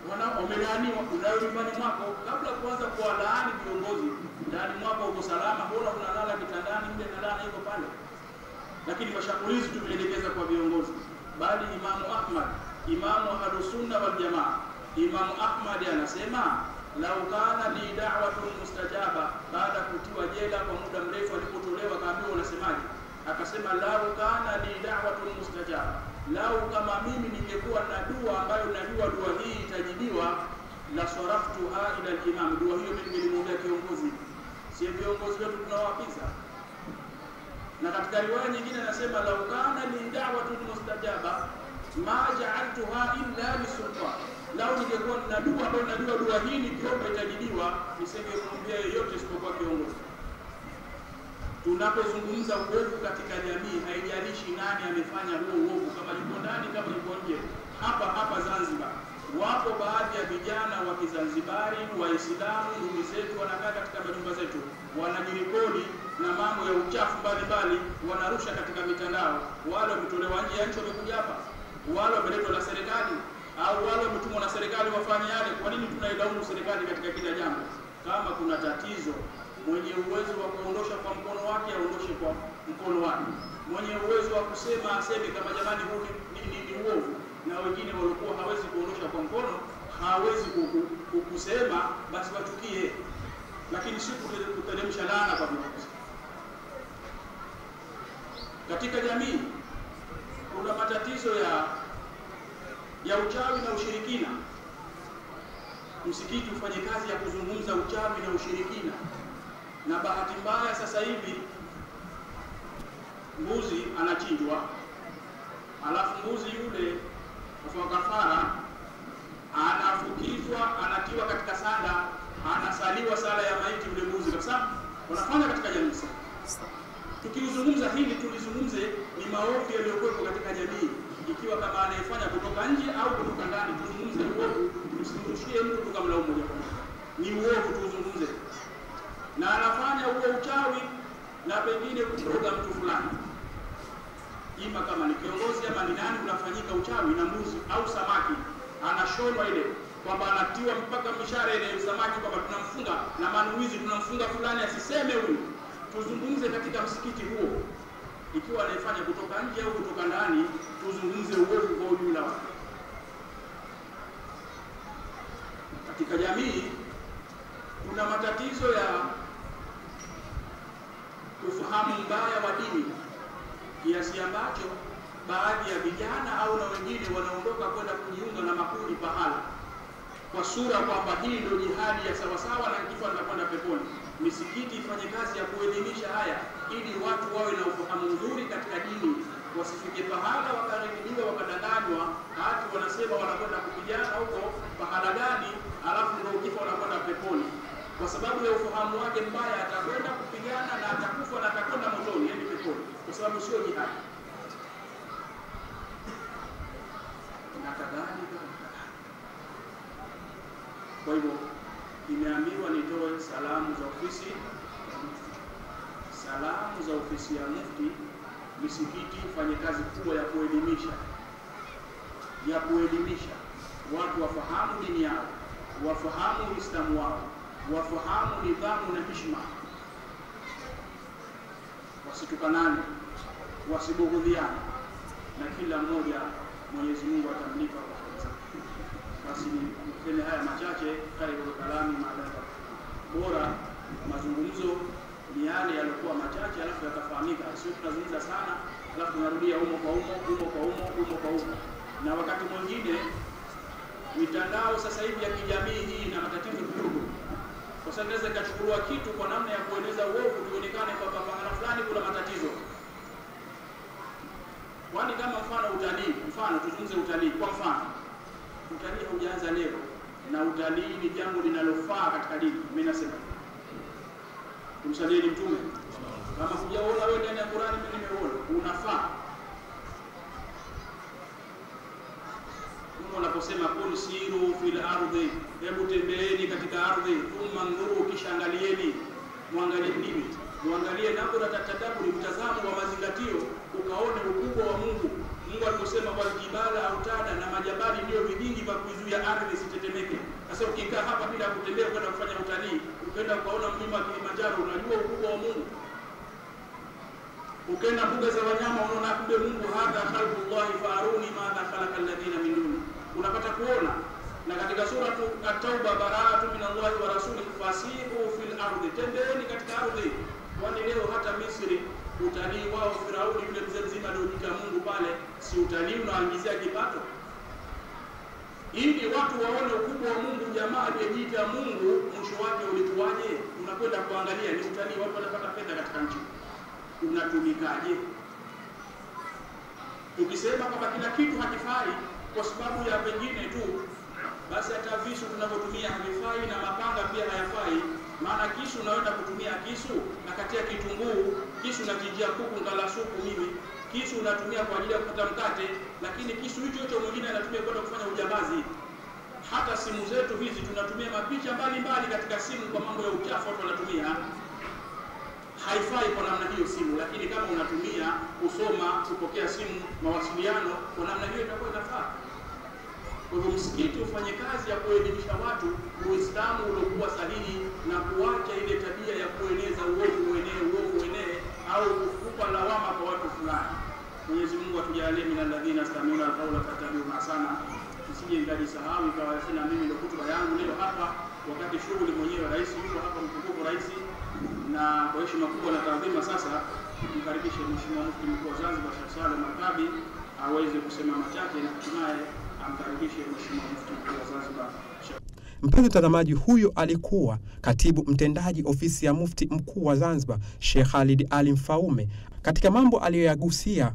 wana wamelaaniwa. Unayo nyumbani mwako, kabla kuanza kuwalaani viongozi, ndani mwako uko salama, bora unalala kitandani, mle laana iko pale. Lakini mashambulizi tumeelekeza kwa viongozi, bali Imamu Ahmad, Imamu Ahlusunna wal Jamaa, Imamu Ahmad anasema lau kana li da'watun mustajaba, baada kutiwa jela kwa muda mrefu, alipotolewa kaambiwa unasemaje? Akasema lau kana li da'watun mustajaba, lau kama mimi ningekuwa na dua ambayo najua dua hii itajibiwa, la saraftuha ila al-imam, dua hiyo mimi nilimwambia kiongozi. Si viongozi wetu tunawapiza na katika riwaya nyingine anasema lau kana li da'watun mustajaba ma ja'altuha illa lisultan, lau ningekuwa na dua ambayo najua dua hii ni nikiomba itajibiwa, nisingemwambia yeyote isipokuwa kiongozi. Tunapozungumza uovu katika jamii, haijalishi nani amefanya huo uovu, kama yuko ndani, kama yuko nje. Hapa hapa Zanzibar wapo baadhi ya vijana wa Kizanzibari Waislamu, ndugu zetu, wanakaa katika majumba zetu, wanajirikodi na mambo ya uchafu mbalimbali, wanarusha katika mitandao. Wale wametolewa nje ya nchi, wamekuja hapa, wale wameletwa na serikali au wale wametumwa na serikali wafanye yale. Kwa nini tunailaumu serikali katika kila jambo? Kama kuna tatizo, mwenye uwezo wa kuondosha kwa mkono wake aondoshe kwa mkono wake, mwenye uwezo wa kusema aseme, kama jamani, huu ni, uovu na wengine waliokuwa hawezi kuondosha kwa mkono, hawezi kusema, basi wachukie, lakini si kute- kuteremsha laana kwa viongozi. Katika jamii kuna matatizo ya ya uchawi na ushirikina. Msikiti ufanye kazi ya kuzungumza uchawi na ushirikina, na bahati mbaya sasa hivi mbuzi anachinjwa, alafu mbuzi yule kwa kafara anafukizwa, anatiwa katika sala, anasaliwa sala ya maiti yule mbuzi kabisa. Wanafanya katika jamii sana. Tukizungumza hili tulizungumze ni maovu yaliyokuwepo katika jamii, ikiwa kama anayefanya kutoka nje au kutoka ndani, tuzungumze uovu, tusimrushie mtu tukamlaumu moja kwa moja. Ni uovu tuzungumze, na anafanya huo uchawi na pengine kuroga mtu fulani ima kama ni kiongozi ama ni nani, unafanyika uchawi na mbuzi au samaki, anashonwa ile kwamba anatiwa mpaka mishare ile samaki, kwamba tunamfunga na manuizi, tunamfunga fulani asiseme huyu. Tuzungumze katika msikiti huo, ikiwa anaifanya kutoka nje au kutoka ndani, tuzungumze uovu kwa ujumla wake. Katika jamii kuna matatizo ya ufahamu mbaya wa dini kiasi ambacho baadhi ya vijana au na wengine wanaondoka kwenda kujiunga na makundi pahala kwa sura kwamba hii ndio jihadi ya sawasawa na kifa nitakwenda peponi. Misikiti ifanye kazi ya kuelimisha haya, ili watu wawe na ufahamu mzuri katika dini, wasifike pahala wakaghilibiwa wakadanganywa, hati wanasema wanakwenda kupigana huko pahala gani, alafu ndio ukifa wanakwenda peponi. Kwa sababu ya ufahamu wake mbaya, atakwenda kupigana na atakufa na atakwenda motoni, yani sababu sio na kadhalika. Kwa hivyo nimeambiwa nitoe salamu za ofisi salamu za ofisi ya Mufti, misikiti fanye kazi kubwa ya kuelimisha. Ya kuelimisha. Watu wafahamu dini yao, wafahamu Uislamu wao, wafahamu nidhamu na heshima, wasitukanane, wasibughudhiane, na kila mmoja Mwenyezi Mungu atamlipa kwa kazi zake. Basi niseme haya machache, khairul kalami maadada, bora mazungumzo ni yale yaliokuwa machache alafu yakafahamika, sio tunazungumza sana alafu tunarudia umo kwa umo umo kwa umo umo kwa umo. Na wakati mwingine mitandao sasa hivi ya kijamii hii na matatizo kidogo, kwa sababu inaweza ikachukuliwa kitu kwa namna ya kueneza uovu, tuonekane kwamba pahala fulani kuna matatizo Kwani kama mfano utalii, mfano tuzungumze utalii. Kwa mfano utalii haujaanza leo, na utalii ni jambo linalofaa katika dini. Mimi nasema Tumsalieni Mtume. Kama hujaona wewe ndani ya Qur'ani, mimi nimeona, unafaa Mungu anaposema kul siru fil ardhi, hebu tembeeni katika ardhi, thumma nguru, kisha angalieni. Mwangalie nini? Muangalie tatadabu, tatadaburi, mtazamo wa mazingatio, ukaone ukubwa wa Mungu. Mungu aliposema waljibala autada, na majabali ndio vigingi vya kuizuia ardhi isitetemeke. Sasa ukikaa hapa bila kutembea kwenda kufanya utalii, ukaenda ukaona mlima wa Kilimanjaro, unajua ukubwa wa Mungu ukenda mbuga za wanyama unaona kumbe Mungu hadha khalqullahi faaruni madha khalaqa alladhina min duni, unapata kuona. Na katika suratu At-Tauba, baraatu min Allahi wa rasuli fasihu fil ardi, tembeeni katika ardhi. Kwani leo hata Misri utalii wao Firauni yule mzee mzima aliojita Mungu pale, si utalii unaangizia kipato? ili watu waone ukubwa wa Mungu. Jamaa aliyejiita Mungu mwisho wake ulikuwaje? Unakwenda kuangalia, ni utalii, watu wanapata fedha katika nchi unatumikaje? Tukisema kwamba kila kitu hakifai kwa sababu ya pengine tu, basi hata visu tunavyotumia havifai na mapanga pia hayafai. Maana kisu unaenda kutumia kisu na katia kitunguu, kisu nakijia kuku ngala supu mimi, kisu unatumia kwa ajili ya kupata mkate, lakini kisu hicho hicho mwingine anatumia kwenda kufanya ujambazi. Hata simu zetu hizi tunatumia mapicha mbalimbali katika simu kwa mambo ya uchafu, watu wanatumia haifai kwa namna hiyo simu, lakini kama unatumia kusoma, kupokea simu, mawasiliano, kwa namna hiyo itakuwa inafaa. Hivyo msikiti ufanye kazi ya kuelimisha watu Uislamu uliokuwa sahihi na kuacha ile tabia ya kueneza uovu uenee, uovu uenee, au kukupa lawama kwa watu fulani. Mwenyezi Mungu atujalie min alladhina yastami'una alqaula fattabi'una ahsana, isije nikajisahau ikawa sina mimi ndio hotuba yangu leo hapa, wakati shughuli mwenyewe rais yuko hapa, mtukufu rais na kwa heshima kubwa na taadhima, sasa mkaribishe Mheshimiwa Mufti Mkuu wa Zanzibar Sheikh Saleh Makabi aweze kusema machache na hatimaye Mpenzi mtazamaji, huyo alikuwa katibu mtendaji ofisi ya mufti mkuu wa Zanzibar, Sheikh Khalid Ali Mfaume. Katika mambo aliyoyagusia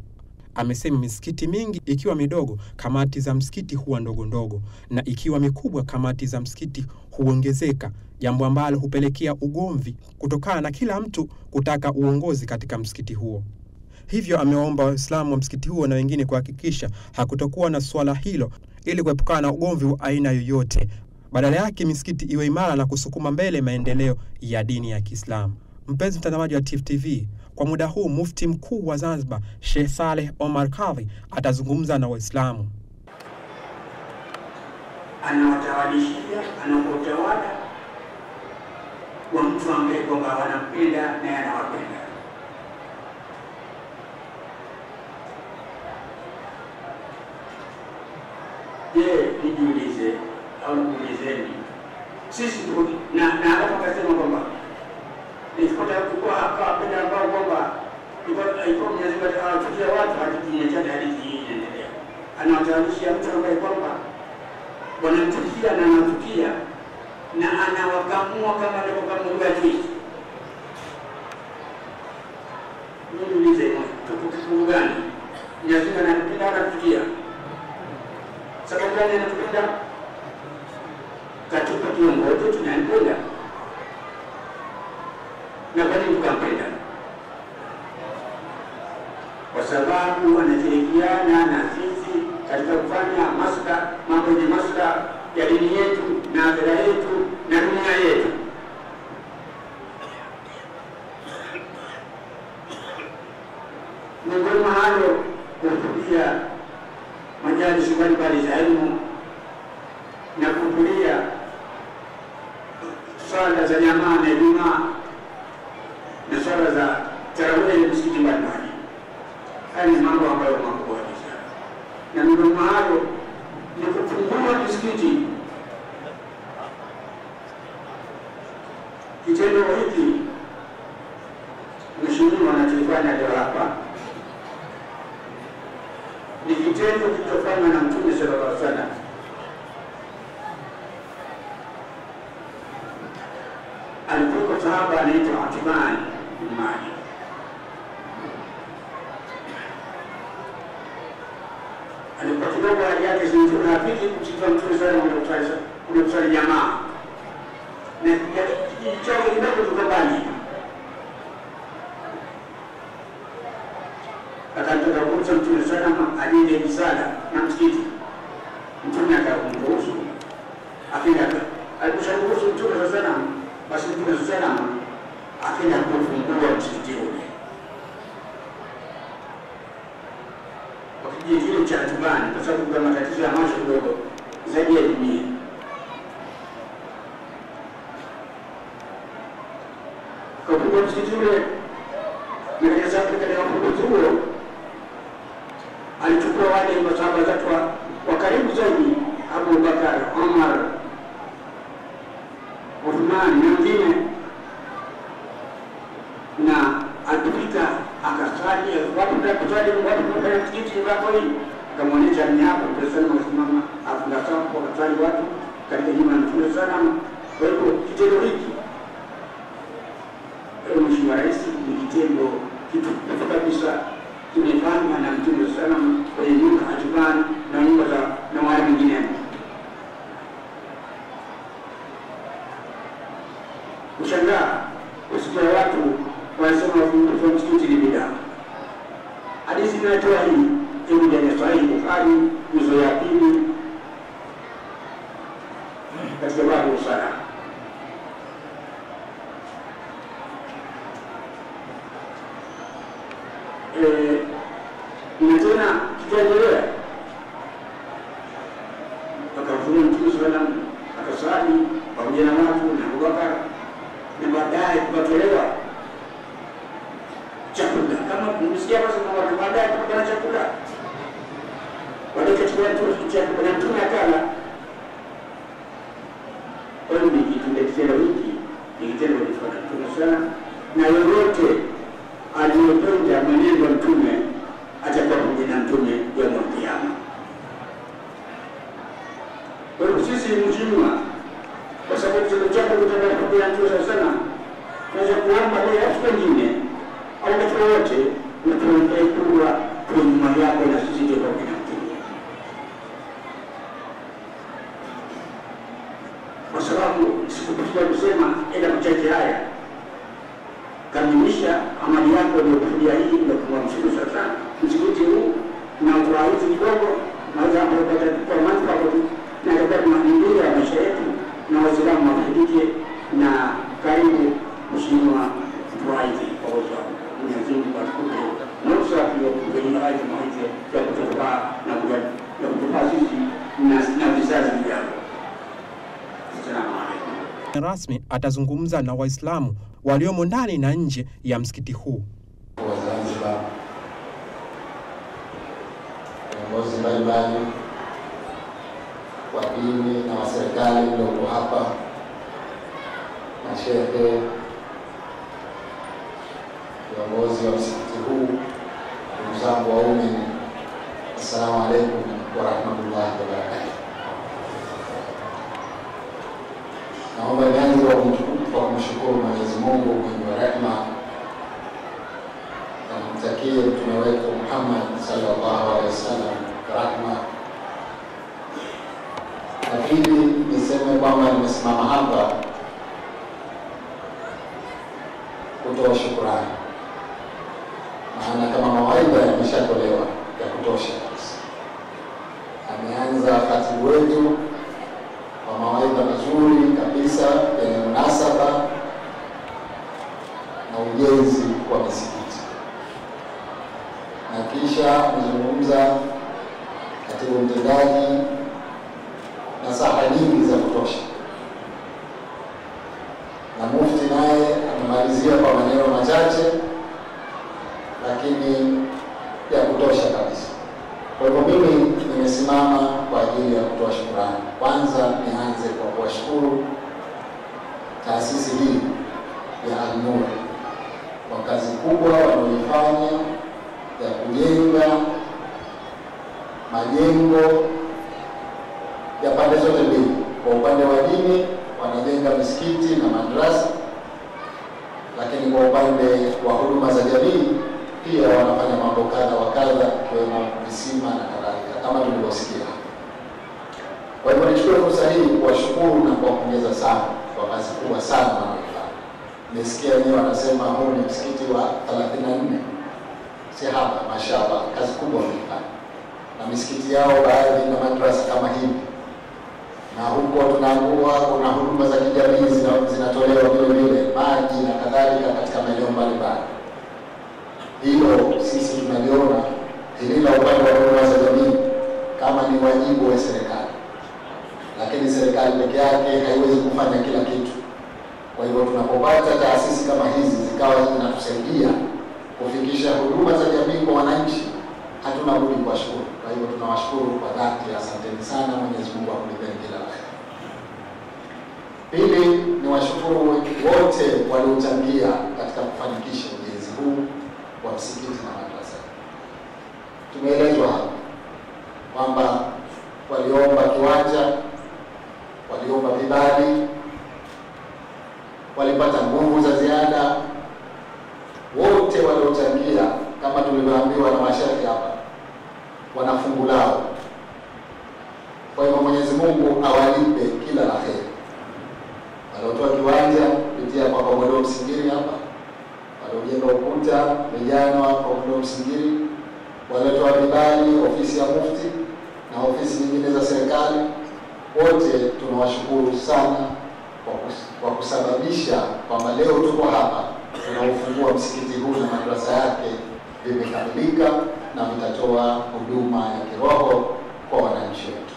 amesema misikiti mingi ikiwa midogo, kamati za msikiti huwa ndogo ndogo, na ikiwa mikubwa, kamati za msikiti huongezeka, jambo ambalo hupelekea ugomvi kutokana na kila mtu kutaka uongozi katika msikiti huo. Hivyo amewaomba Waislamu wa msikiti huo na wengine kuhakikisha hakutokuwa na suala hilo ili kuepukana na ugomvi wa aina yoyote. Badala yake misikiti iwe imara na kusukuma mbele maendeleo ya dini ya Kiislamu. Mpenzi mtazamaji wa Tifu TV, kwa muda huu mufti mkuu wa Zanzibar Sheikh Saleh Omar Kadhi atazungumza na Waislamu. anawatawalishia anautawala wa mtu ambaye kwamba wanampenda naye anawapenda. Je, nijiulize au niulizeni sisi na na hapo akasema kwamba nilikuta kuwa hapa penda ambao kwamba ilikuwa Mwenyezi Mungu anawachukia watu hadithi hadithi hii inaendelea, Anawatayarishia mtu ambaye kwamba wanamchukia na anachukia na anawakamua kama alivyokamuliwa Kristo. Niulize, tuko kifungu gani? Mwenyezi Mungu anapenda anatuchukia? Sababu gani anatupenda? Katupa kiongozi tunampenda, na kwa nini tukampenda? Kwa sababu anashirikiana na sisi katika kufanya masuala mambo yenye masuala ya dini yetu na akhera yetu na dunia yetu. Miongoni mwa hayo kuhudhuria majalisi mbalimbali za elimu na kuhudhuria swala za jamaa na Ijumaa na swala za tarawih na misikiti mbalimbali. Haya ni mambo ambayo makubwa kabisa, na miongoni mwa hayo ni kufungua misikiti. Kitendo hiki mheshimiwa anachofanya leo hapa ni kitendo sea, atazungumza na Waislamu waliomo ndani na nje ya msikiti huu. kwa kazi kubwa wanaoifanya ya kujenga majengo ya pande zote mbili. Kwa upande wa dini wanajenga misikiti na madrasa, lakini kwa upande wa huduma za jamii pia wanafanya mambo kadha wa kadha, ikiwemo visima na kadhalika kama tulivyosikia. Kwa hivyo nichukue fursa hii kuwashukuru na kuwapongeza sana kwa kazi kubwa sana Nisikia wenyewe wanasema huu ni msikiti wa 34 si hapa. mashaba, kazi kubwa wamefanya, na misikiti yao baadhi na madrasa kama hivi, na huko tunaangua kuna huduma za kijamii zinatolewa vile vile, maji na kadhalika, katika maeneo mbalimbali. Hilo sisi tunaliona hili la upande wa huduma za jamii kama ni wajibu wa serikali, lakini serikali peke yake haiwezi kufanya kila kitu. Kwa hivyo tunapopata taasisi kama hizi zikawa zinatusaidia kufikisha huduma za jamii kwa wananchi, hatuna budi kuwashukuru. Kwa hivyo tunawashukuru kwa dhati, asanteni sana. Mwenyezi Mungu akulipeni kila la heri. Pili ni washukuru wote waliochangia katika kufanikisha ujenzi huu wa msikiti na madrasa. Tumeelezwa hapa kwamba waliomba kiwanja, waliomba vibali, walipata nguvu za ziada, wote waliochangia kama tulivyoambiwa na masharti hapa, wana fungu lao. Kwa hivyo Mwenyezi Mungu awalipe kila la heri. Waliotoa kiwanja kupitia kwa Komodo Msingiri hapa, waliojenga ukuta vijana wa Komodo Msingiri, waliotoa vibali ofisi ya Mufti na ofisi nyingine za serikali, wote tunawashukuru sana kwa kus- kwa kusababisha kwamba leo tuko hapa tunaufungua msikiti huu na madrasa yake vimekamilika na vitatoa huduma ya kiroho kwa wananchi wetu.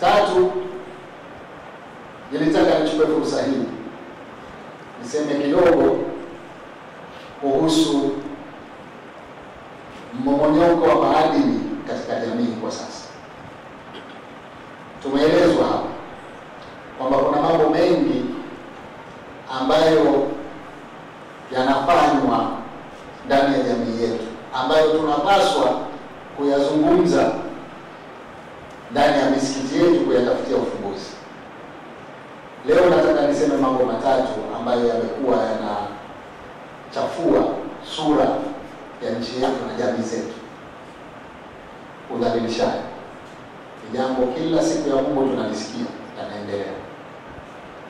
Tatu, nilitaka nichukue fursa hii niseme kidogo kuhusu mmomonyoko wa maadili katika jamii kwa sasa. Tumeelezwa hapa kwamba kuna mambo mengi ambayo yanafanywa ndani ya jamii yetu ambayo tunapaswa kuyazungumza ndani ya misikiti yetu kuyatafutia ufumbuzi. Leo nataka niseme mambo matatu ambayo yamekuwa yanachafua sura ya nchi yetu na jamii zetu. Udhalilishaji ni jambo kila siku ya Mungu tunalisikia yanaendelea.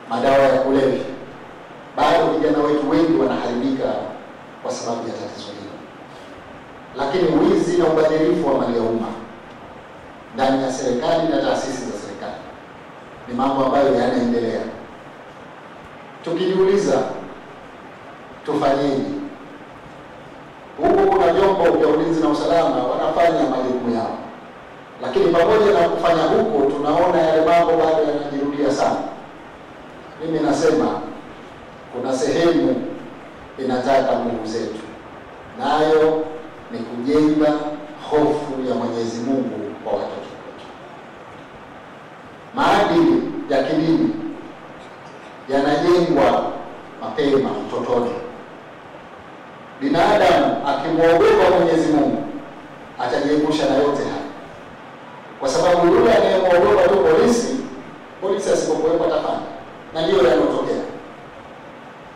Madawa ya kulevya, bado vijana wetu wengi wanaharibika kwa sababu ya tatizo hilo. Lakini wizi na ubadhirifu wa mali ya umma ndani ya serikali na taasisi za serikali ni mambo ambayo yanaendelea. Tukijiuliza tufanyeje? Huku kuna vyombo vya ulinzi na usalama wanafanya majukumu yao, lakini pamoja na kufanya huko, tunaona yale mambo bado yanajirudia sana. Mimi nasema kuna sehemu inataka nguvu zetu, nayo ni kujenga hofu ya Mwenyezi Mungu kwa watoto wetu. Maadili ya kidini yanajengwa mapema utotoni. Binadamu akimwogopa Mwenyezi Mungu atajiepusha na yote haya, kwa sababu yule anayemwogopa tu polisi, polisi asipokuwepo atafanya, na ndiyo yanayotokea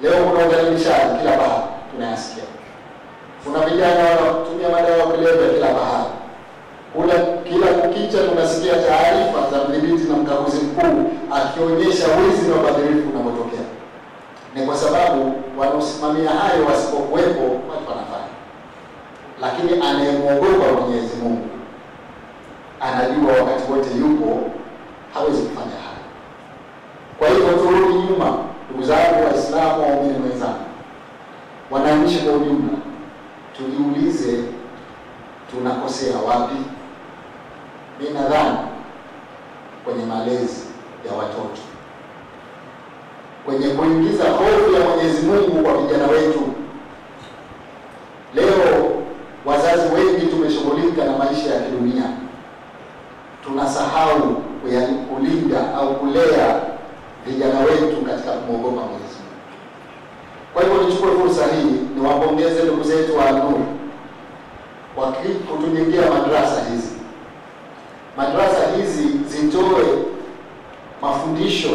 leo. Kuna udhalilishaji kila bahari, tunayasikia. Kuna vijana wanatumia madawa ya kulevya kila bahari kula kila kukicha tunasikia taarifa za mdhibiti na mkaguzi mkuu akionyesha wizi na ubadhirifu unavyotokea. Ni kwa sababu wanaosimamia hayo wasipokuwepo watu wanafanya, lakini anayemwogopa Mwenyezi Mungu anajua wakati wote yupo, hawezi kufanya haya. Kwa hivyo turudi nyuma, ndugu zangu Waislamu, waumini wenzangu, wananchi kwa ujumla, tujiulize tunakosea wapi? Mi nadhani kwenye malezi ya watoto, kwenye kuingiza hofu ya Mwenyezi Mungu kwa vijana wetu. Leo wazazi wengi tumeshughulika na maisha ya kidunia, tunasahau kuya- kulinda au kulea vijana wetu katika kumwogopa Mwenyezi Mungu. Kwa hivyo nichukue fursa hii niwapongeze ndugu zetu wa Al-Nur kwa ki- kutujengea madrasa hizi. Madrasa hizi zitoe mafundisho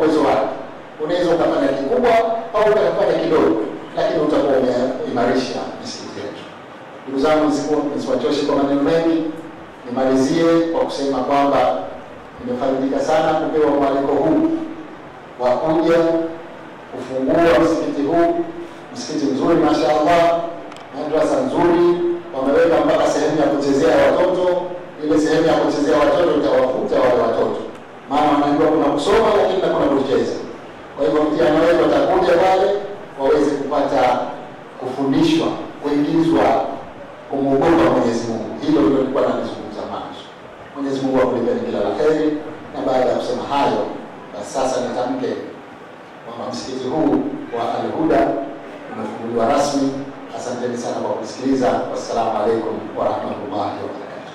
uwezo wako. Unaweza ukafanya kikubwa au ukafanya kidogo, lakini utakuwa umeimarisha misingi yetu. Ndugu zangu, nisiwachoshe kwa maneno mengi, nimalizie kwa kusema kwamba nimefaidika sana kupewa mwaliko huu wa kuja kufungua msikiti huu, msikiti mzuri mashaallah, madrasa nzuri, wameweka mpaka sehemu ya kuchezea watoto. Ile sehemu ya kuchezea watoto itawa maana kuna kusoma lakini na kuna kucheza. Kwa hivyo vijana wetu watakuja pale waweze kupata kufundishwa, kuingizwa kumwogopa Mwenyezi Mungu. Hilo ndio nilikuwa nalizungumza mwanzo. Mwenyezi Mungu akulipeni kila la heri, na baada ya kusema hayo, basi sasa natamke kwamba msikiti huu wa Al-Huda umefunguliwa rasmi. Asanteni sana kwa kusikiliza. Wassalamu alaikum warahmatullahi wabarakatuh.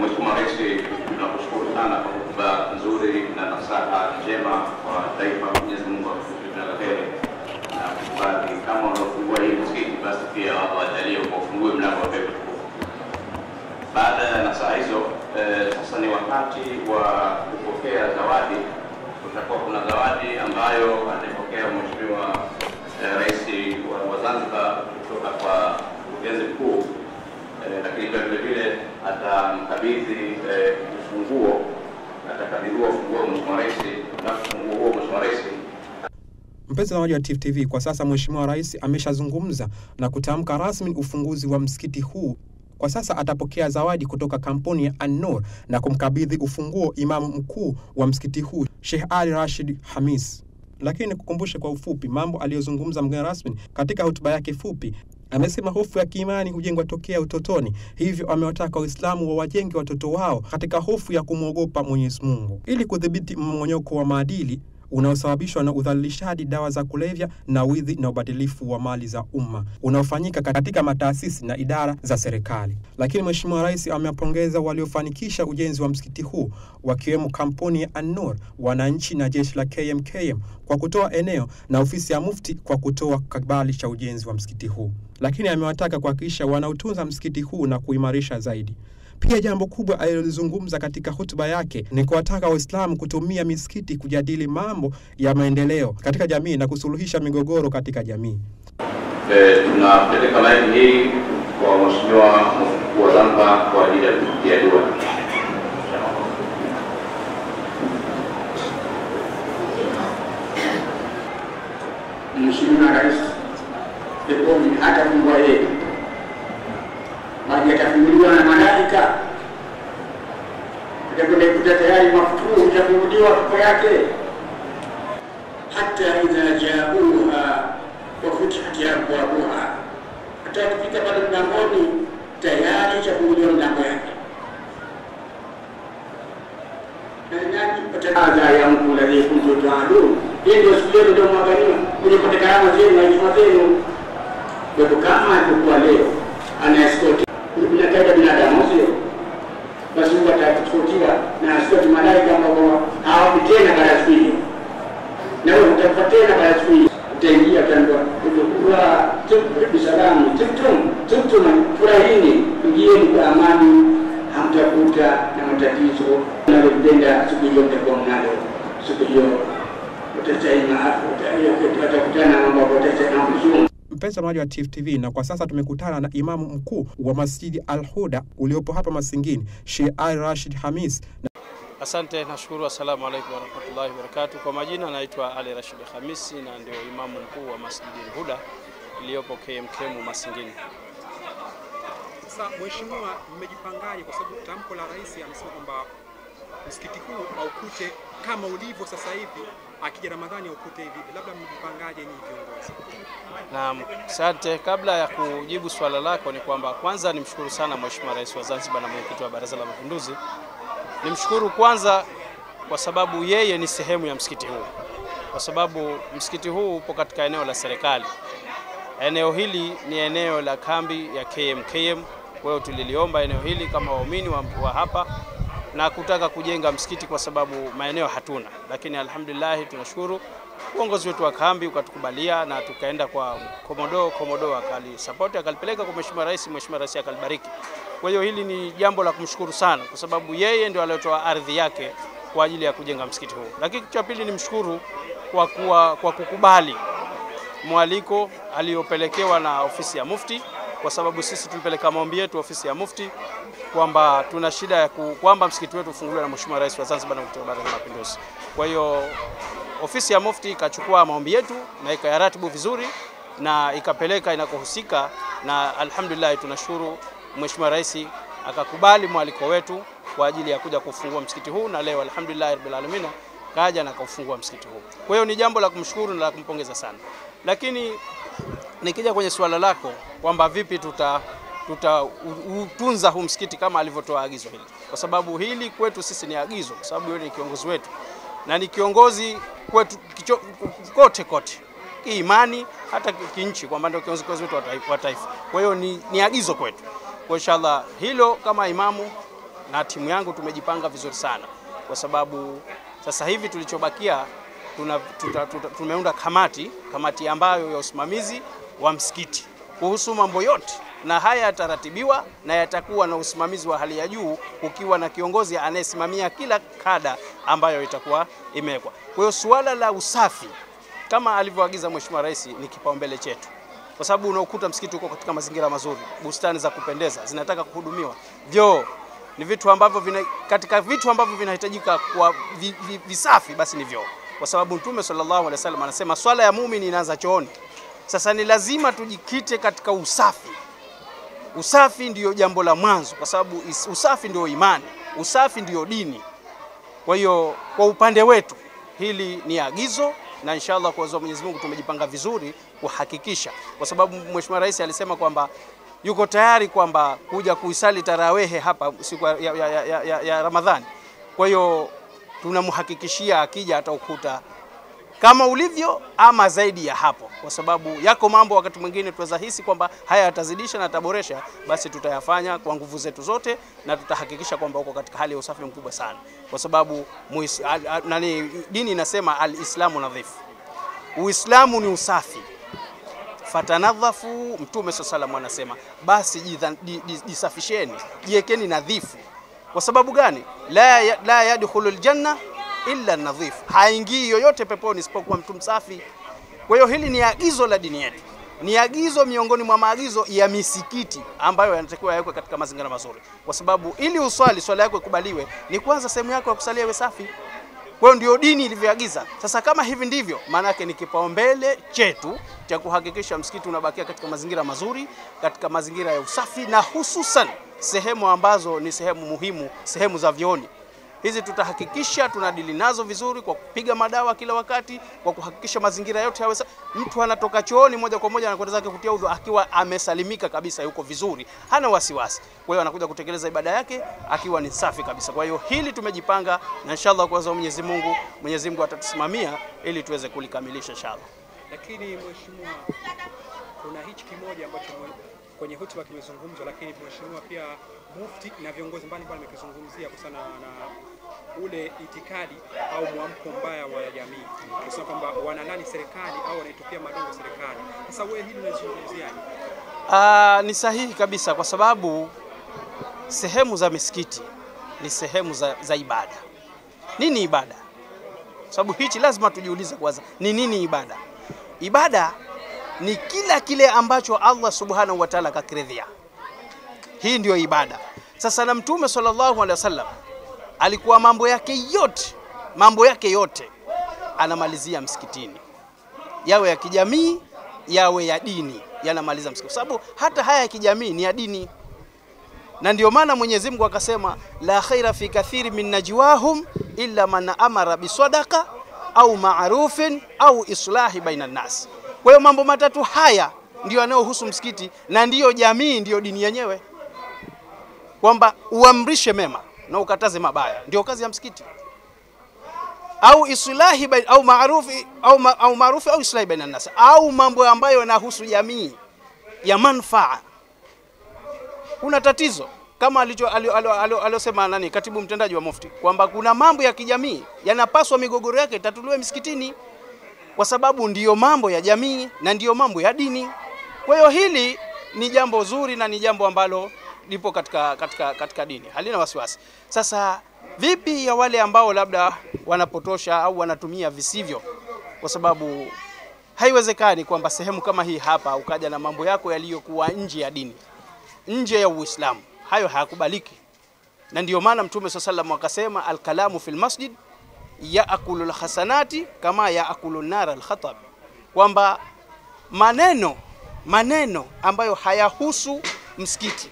Mheshimiwa Rais, tunakushukuru sana kwa hotuba nzuri na nasaha njema kwa taifa. Mwenyezi Mungu akupe kila la heri na kuhifadhi. Kama unaofungua hii msikiti, basi pia Allah ajalie ufungue mlango wa pepo tukufu. Baada ya nasaha hizo, eh, sasa ni wakati wa kupokea zawadi. Kutakuwa kuna zawadi ambayo anaipokea Mheshimiwa eh, Rais wa, wa Zanzibar kutoka kwa mkurugenzi mkuu eh, lakini pia vile vile atamkabidhi eh, ufunguo atakabidhiwa ufunguo Mheshimiwa Rais na ufunguo huo Mheshimiwa Rais Mpenzi mtazamaji wa Tifu TV, kwa sasa Mheshimiwa Rais ameshazungumza na kutamka rasmi ufunguzi wa msikiti huu. Kwa sasa atapokea zawadi kutoka kampuni ya An-Nur na kumkabidhi ufunguo imamu mkuu wa msikiti huu Sheikh Ali Rashid Hamis. Lakini nikukumbushe kwa ufupi mambo aliyozungumza mgeni rasmi katika hotuba yake fupi. Amesema hofu ya kiimani hujengwa tokea utotoni, hivyo amewataka Waislamu wawajenge watoto wao katika hofu ya kumwogopa Mwenyezi Mungu ili kudhibiti mmonyoko wa maadili unaosababishwa na udhalilishaji, dawa za kulevya na wizi na ubadilifu wa mali za umma unaofanyika katika mataasisi na idara za serikali. Lakini Mheshimiwa Rais amewapongeza waliofanikisha ujenzi wa msikiti huu wakiwemo kampuni ya An-Nur, wananchi na jeshi la KMKM kwa kutoa eneo na ofisi ya Mufti kwa kutoa kibali cha ujenzi wa msikiti huu. Lakini amewataka kuhakikisha wanautunza msikiti huu na kuimarisha zaidi. Pia jambo kubwa alilozungumza katika hotuba yake ni kuwataka Waislamu kutumia misikiti kujadili mambo ya maendeleo katika jamii na kusuluhisha migogoro katika jamii. E, tunapeleka maiki hii kwa Mheshimiwa Mkuu wa Zanzibar kwa ajili ya kupitia dua. Mheshimiwa Rais hata hatafungwa yeye, bali atafunguliwa na malaika. Utakwenda kuta tayari mafutuhu utafunguliwa pepo yake, hata idha jauha wa futihat abwabuha, hata kufika pale mlangoni tayari itafunguliwa mlango yake. adha yangu ladhi kuntu hii ndio siku yenu karama zenu kama leo anaeskoti binakaida binadamu, sio? Basi Mungu atakuskotiwa na askoti malaika ambao hawapi tena baada ya siku hiyo, na wewe utakufa tena baada ya siku hiyo, utaingia utaambiwa uliokuwa bisalamu tibtum tibtum, furahini, ingieni kwa amani, hamtakuta na matatizo. Nalopenda siku hiyo mtakuwa mnalo siku hiyo na mambo watakutana na huzuni Mpenzi wa wa TV, na kwa sasa tumekutana na imamu mkuu wa Masjidi Al Huda uliopo hapa Masingini, Sheikh Ali Rashid Hamis. Asante, nashukuru. Assalamu alaikum warahmatullahi wabarakatuh. Kwa majina naitwa Ali Rashid Hamisi na ndio imamu mkuu wa Masjidi Al Huda iliyopo KMKM Masingini. Sasa mheshimiwa, mmejipangaje? Kwa sababu tamko la rais amesema kwamba msikiti huu aukute kama ulivyo sasa hivi, akija Ramadhani ukute hivi, labda mpangaje nyinyi viongozi? Naam, asante. Kabla ya kujibu swala lako, ni kwamba kwanza nimshukuru sana Mheshimiwa Rais wa Zanzibar na mwenyekiti wa Baraza la Mapinduzi. Nimshukuru kwanza kwa sababu yeye ni sehemu ya msikiti huu, kwa sababu msikiti huu upo katika eneo la serikali. Eneo hili ni eneo la kambi ya KMKM. Kwa hiyo tuliliomba eneo hili kama waumini wa, wa hapa na kutaka kujenga msikiti kwa sababu maeneo hatuna, lakini alhamdulillah tunashukuru uongozi wetu wa kambi ukatukubalia na tukaenda kwa komodo komodo akalisapoti akalipeleka kwa mheshimiwa rais, mheshimiwa rais akalibariki. Kwa hiyo hili ni jambo la kumshukuru sana, kwa sababu yeye ndio aliyotoa ardhi yake kwa ajili ya kujenga msikiti huu. Lakini cha pili ni mshukuru kwa, kuwa, kwa kukubali mwaliko aliyopelekewa na ofisi ya Mufti, kwa sababu sisi tulipeleka maombi yetu ofisi ya Mufti kwamba tuna shida ya kwamba msikiti wetu ufunguliwe na Mheshimiwa Rais wa Zanzibar na wa Baraza la Mapinduzi. Kwa hiyo ofisi ya Mufti ikachukua maombi yetu na ikayaratibu vizuri na ikapeleka inakohusika, na alhamdulillah tunashukuru Mheshimiwa Rais akakubali mwaliko wetu kwa ajili ya kuja kufungua msikiti huu, na leo alhamdulillah rabbil alamin kaja na kaufungua msikiti huu. Kwa hiyo ni jambo la kumshukuru na la kumpongeza sana, lakini nikija kwenye suala lako kwamba vipi tuta tutautunza huu msikiti kama alivyotoa agizo hili, kwa sababu hili kwetu sisi ni agizo, kwa sababu yeye ni kiongozi wetu. Na ni kiongozi kwetu kicho, kote kote. Kiimani, hata kinchi, kwamba ndio kiongozi wetu wa taifa. Kwa hiyo ni, ni agizo kwetu. Kwa inshallah hilo kama imamu na timu yangu tumejipanga vizuri sana, kwa sababu sasa hivi tulichobakia tuna, tuta, tuta, tumeunda kamati kamati ambayo ya usimamizi wa msikiti kuhusu mambo yote na haya yataratibiwa na yatakuwa na usimamizi wa hali ya juu, kukiwa na kiongozi anayesimamia kila kada ambayo itakuwa imewekwa. Kwa hiyo suala la usafi kama alivyoagiza Mheshimiwa Rais ni kipaumbele chetu, kwa sababu unaokuta msikiti uko katika mazingira mazuri, bustani za kupendeza zinataka kuhudumiwa, vyoo ni vitu ambavyo vina, katika vitu ambavyo vinahitajika kwa vi, vi, visafi basi ni vyoo, kwa sababu Mtume sallallahu alaihi wasallam anasema swala ya muumini inaanza chooni. Sasa ni lazima tujikite katika usafi. Usafi ndiyo jambo la mwanzo, kwa sababu usafi ndio imani, usafi ndiyo dini. Kwa hiyo kwa upande wetu hili ni agizo, na inshallah kwa uwezo wa Mwenyezi Mungu tumejipanga vizuri kuhakikisha, kwa sababu Mheshimiwa Rais alisema kwamba yuko tayari kwamba kuja kuisali tarawehe hapa siku ya, ya, ya, ya, ya, Ramadhani. Kwa hiyo tunamhakikishia akija ataukuta kama ulivyo ama zaidi ya hapo, kwa sababu yako mambo wakati mwingine tunaweza hisi kwamba haya yatazidisha na taboresha basi tutayafanya kwa nguvu zetu zote na tutahakikisha kwamba uko katika hali ya usafi mkubwa sana, kwa sababu muis, al, al, nani, dini inasema alislamu nadhifu, Uislamu ni usafi. Fatanadhafu, Mtume swalla salam anasema basi jisafisheni, jiekeni nadhifu. Kwa sababu gani? la, la yadkhulul janna illa nadhif, haingii yoyote peponi isipokuwa mtu msafi. Kwa hiyo hili ni agizo la dini yetu. ni agizo miongoni mwa maagizo ya misikiti ambayo yanatakiwa yawekwe katika mazingira mazuri, kwa sababu ili uswali swala yako ikubaliwe, ni kwanza sehemu yako ya kusalia iwe safi. Kwa hiyo ndio dini ilivyoagiza. Sasa kama hivi ndivyo, maana yake ni kipaumbele chetu cha kuhakikisha msikiti unabakia katika mazingira mazuri, katika mazingira ya usafi, na hususan sehemu ambazo ni sehemu muhimu, sehemu za vyooni hizi tutahakikisha tunadili nazo vizuri kwa kupiga madawa kila wakati, kwa kuhakikisha mazingira yote yawe. Mtu anatoka chooni moja kwa moja anakwenda zake kutia udhu akiwa amesalimika kabisa, yuko vizuri, hana wasiwasi. Kwa hiyo anakuja kutekeleza ibada yake akiwa ni safi kabisa. Kwa hiyo hili tumejipanga, na inshallah kwa Mwenyezi Mungu, Mwenyezi Mungu atatusimamia ili tuweze kulikamilisha inshallah. Lakini mheshimiwa, kuna hichi kimoja ambacho kwenye hotuba kimezungumzwa, lakini mheshimiwa pia mufti na viongozi mbalimbali wamekizungumzia kuhusiana na ule itikadi au mwamko mbaya wa jamii, kusema kwamba wanalani serikali au wanaitupia madongo serikali. Sasa wewe hili unazungumziaje? Ah, ni sahihi kabisa kwa sababu sehemu za misikiti ni sehemu za, za ibada. Nini ibada? Kwa sababu hichi lazima tujiulize kwanza, ni nini ibada? Ibada ni kila kile ambacho Allah subhanahu wa ta'ala akakiridhia. Hii ndiyo ibada. Sasa na Mtume sallallahu alaihi wasallam alikuwa mambo yake yote, mambo yake yote anamalizia msikitini, yawe ya kijamii, yawe ya dini, yanamaliza msikiti, kwa sababu hata haya ya kijamii ni ya dini na ndio maana Mwenyezi Mungu akasema la khaira fi kathiri min najwahum illa man amara bisadaka au ma'rufin au islahi baina nas. Kwa hiyo mambo matatu haya ndio yanayohusu msikiti na ndiyo jamii, ndiyo dini yenyewe, kwamba uamrishe mema na ukataze mabaya, ndio kazi ya msikiti. Au islahi au maarufi au, ma, au maarufi au islahi baina nasi, au mambo ambayo yanahusu jamii ya manfaa. Kuna tatizo kama aliosema nani katibu mtendaji wa Mufti kwamba kuna mambo ya kijamii yanapaswa migogoro yake itatuliwe misikitini, kwa sababu ndiyo mambo ya jamii na ndiyo mambo ya dini. Kwa hiyo hili ni jambo zuri na ni jambo ambalo lipo katika, katika, katika dini, halina wasiwasi. Sasa vipi ya wale ambao labda wanapotosha au wanatumia visivyo, kwa sababu haiwezekani kwamba sehemu kama hii hapa ukaja na mambo yako yaliyokuwa nje ya dini nje ya Uislamu, hayo hayakubaliki. Na ndiyo maana Mtume swalla sallam akasema alkalamu fil masjid yaakulu lhasanati kama yaakulu nara lkhatab, kwamba maneno maneno ambayo hayahusu msikiti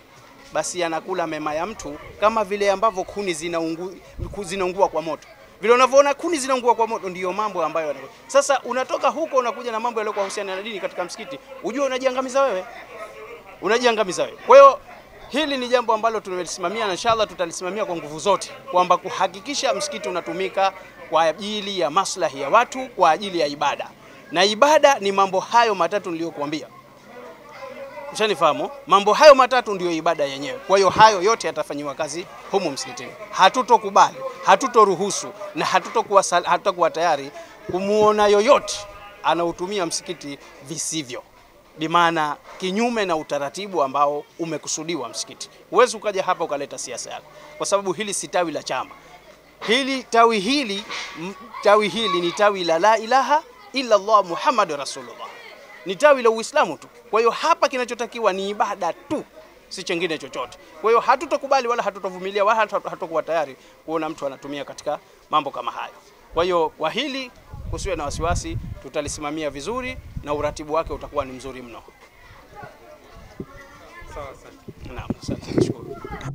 basi yanakula mema ya mtu kama vile ambavyo kuni zinaungu, zinaungua kwa moto vile unavyoona kuni zinaungua kwa moto, ndiyo mambo ambayo yanakuwa. Sasa unatoka huko unakuja na mambo yaliyokuwa husiana na dini katika msikiti, ujue unajiangamiza wewe unajiangamiza wewe. Kwa hiyo hili ni jambo ambalo tumelisimamia na inshallah tutalisimamia kwa nguvu zote, kwamba kuhakikisha msikiti unatumika kwa ajili ya maslahi ya watu, kwa ajili ya ibada, na ibada ni mambo hayo matatu niliyokuambia. Ushanifahamu? Mambo hayo matatu ndiyo ibada yenyewe. Kwa hiyo hayo yote yatafanyiwa kazi humu msikitini. Hatutokubali, hatutoruhusu na hatutokuwa hatutokuwa tayari kumuona yoyote anautumia msikiti visivyo bimaana kinyume na utaratibu ambao umekusudiwa msikiti. Huwezi ukaja hapa ukaleta siasa yako, kwa sababu hili si tawi la chama. Hili tawi hili tawi hili ni tawi la la ilaha illa Allah Muhammadu Rasulullah, ni tawi la Uislamu tu. Kwa hiyo hapa kinachotakiwa ni ibada tu, si chengine chochote. Kwa hiyo hatutokubali wala hatutovumilia wala hatutokuwa tayari kuona mtu anatumia katika mambo kama hayo. Kwa hiyo kwa hili kusiwe na wasiwasi, tutalisimamia vizuri na uratibu wake utakuwa ni mzuri mno. Sawa, asante. Naam, asante, nashukuru.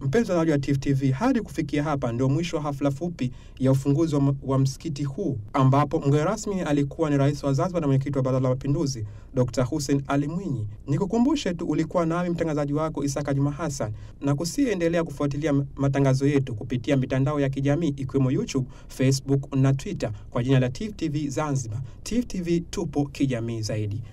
Mpenzi wa Tifu TV, hadi kufikia hapa ndio mwisho wa hafla fupi ya ufunguzi wa, msikiti huu ambapo mgeni rasmi alikuwa ni Rais wa Zanzibar na mwenyekiti wa Baraza la Mapinduzi Dr. Hussein Ali Mwinyi. Nikukumbushe tu ulikuwa nami mtangazaji wako Isaka Juma Hassan, na kusiendelea kufuatilia matangazo yetu kupitia mitandao ya kijamii ikiwemo YouTube, Facebook na Twitter kwa jina la Tifu TV Zanzibar. Tifu TV tupo kijamii zaidi.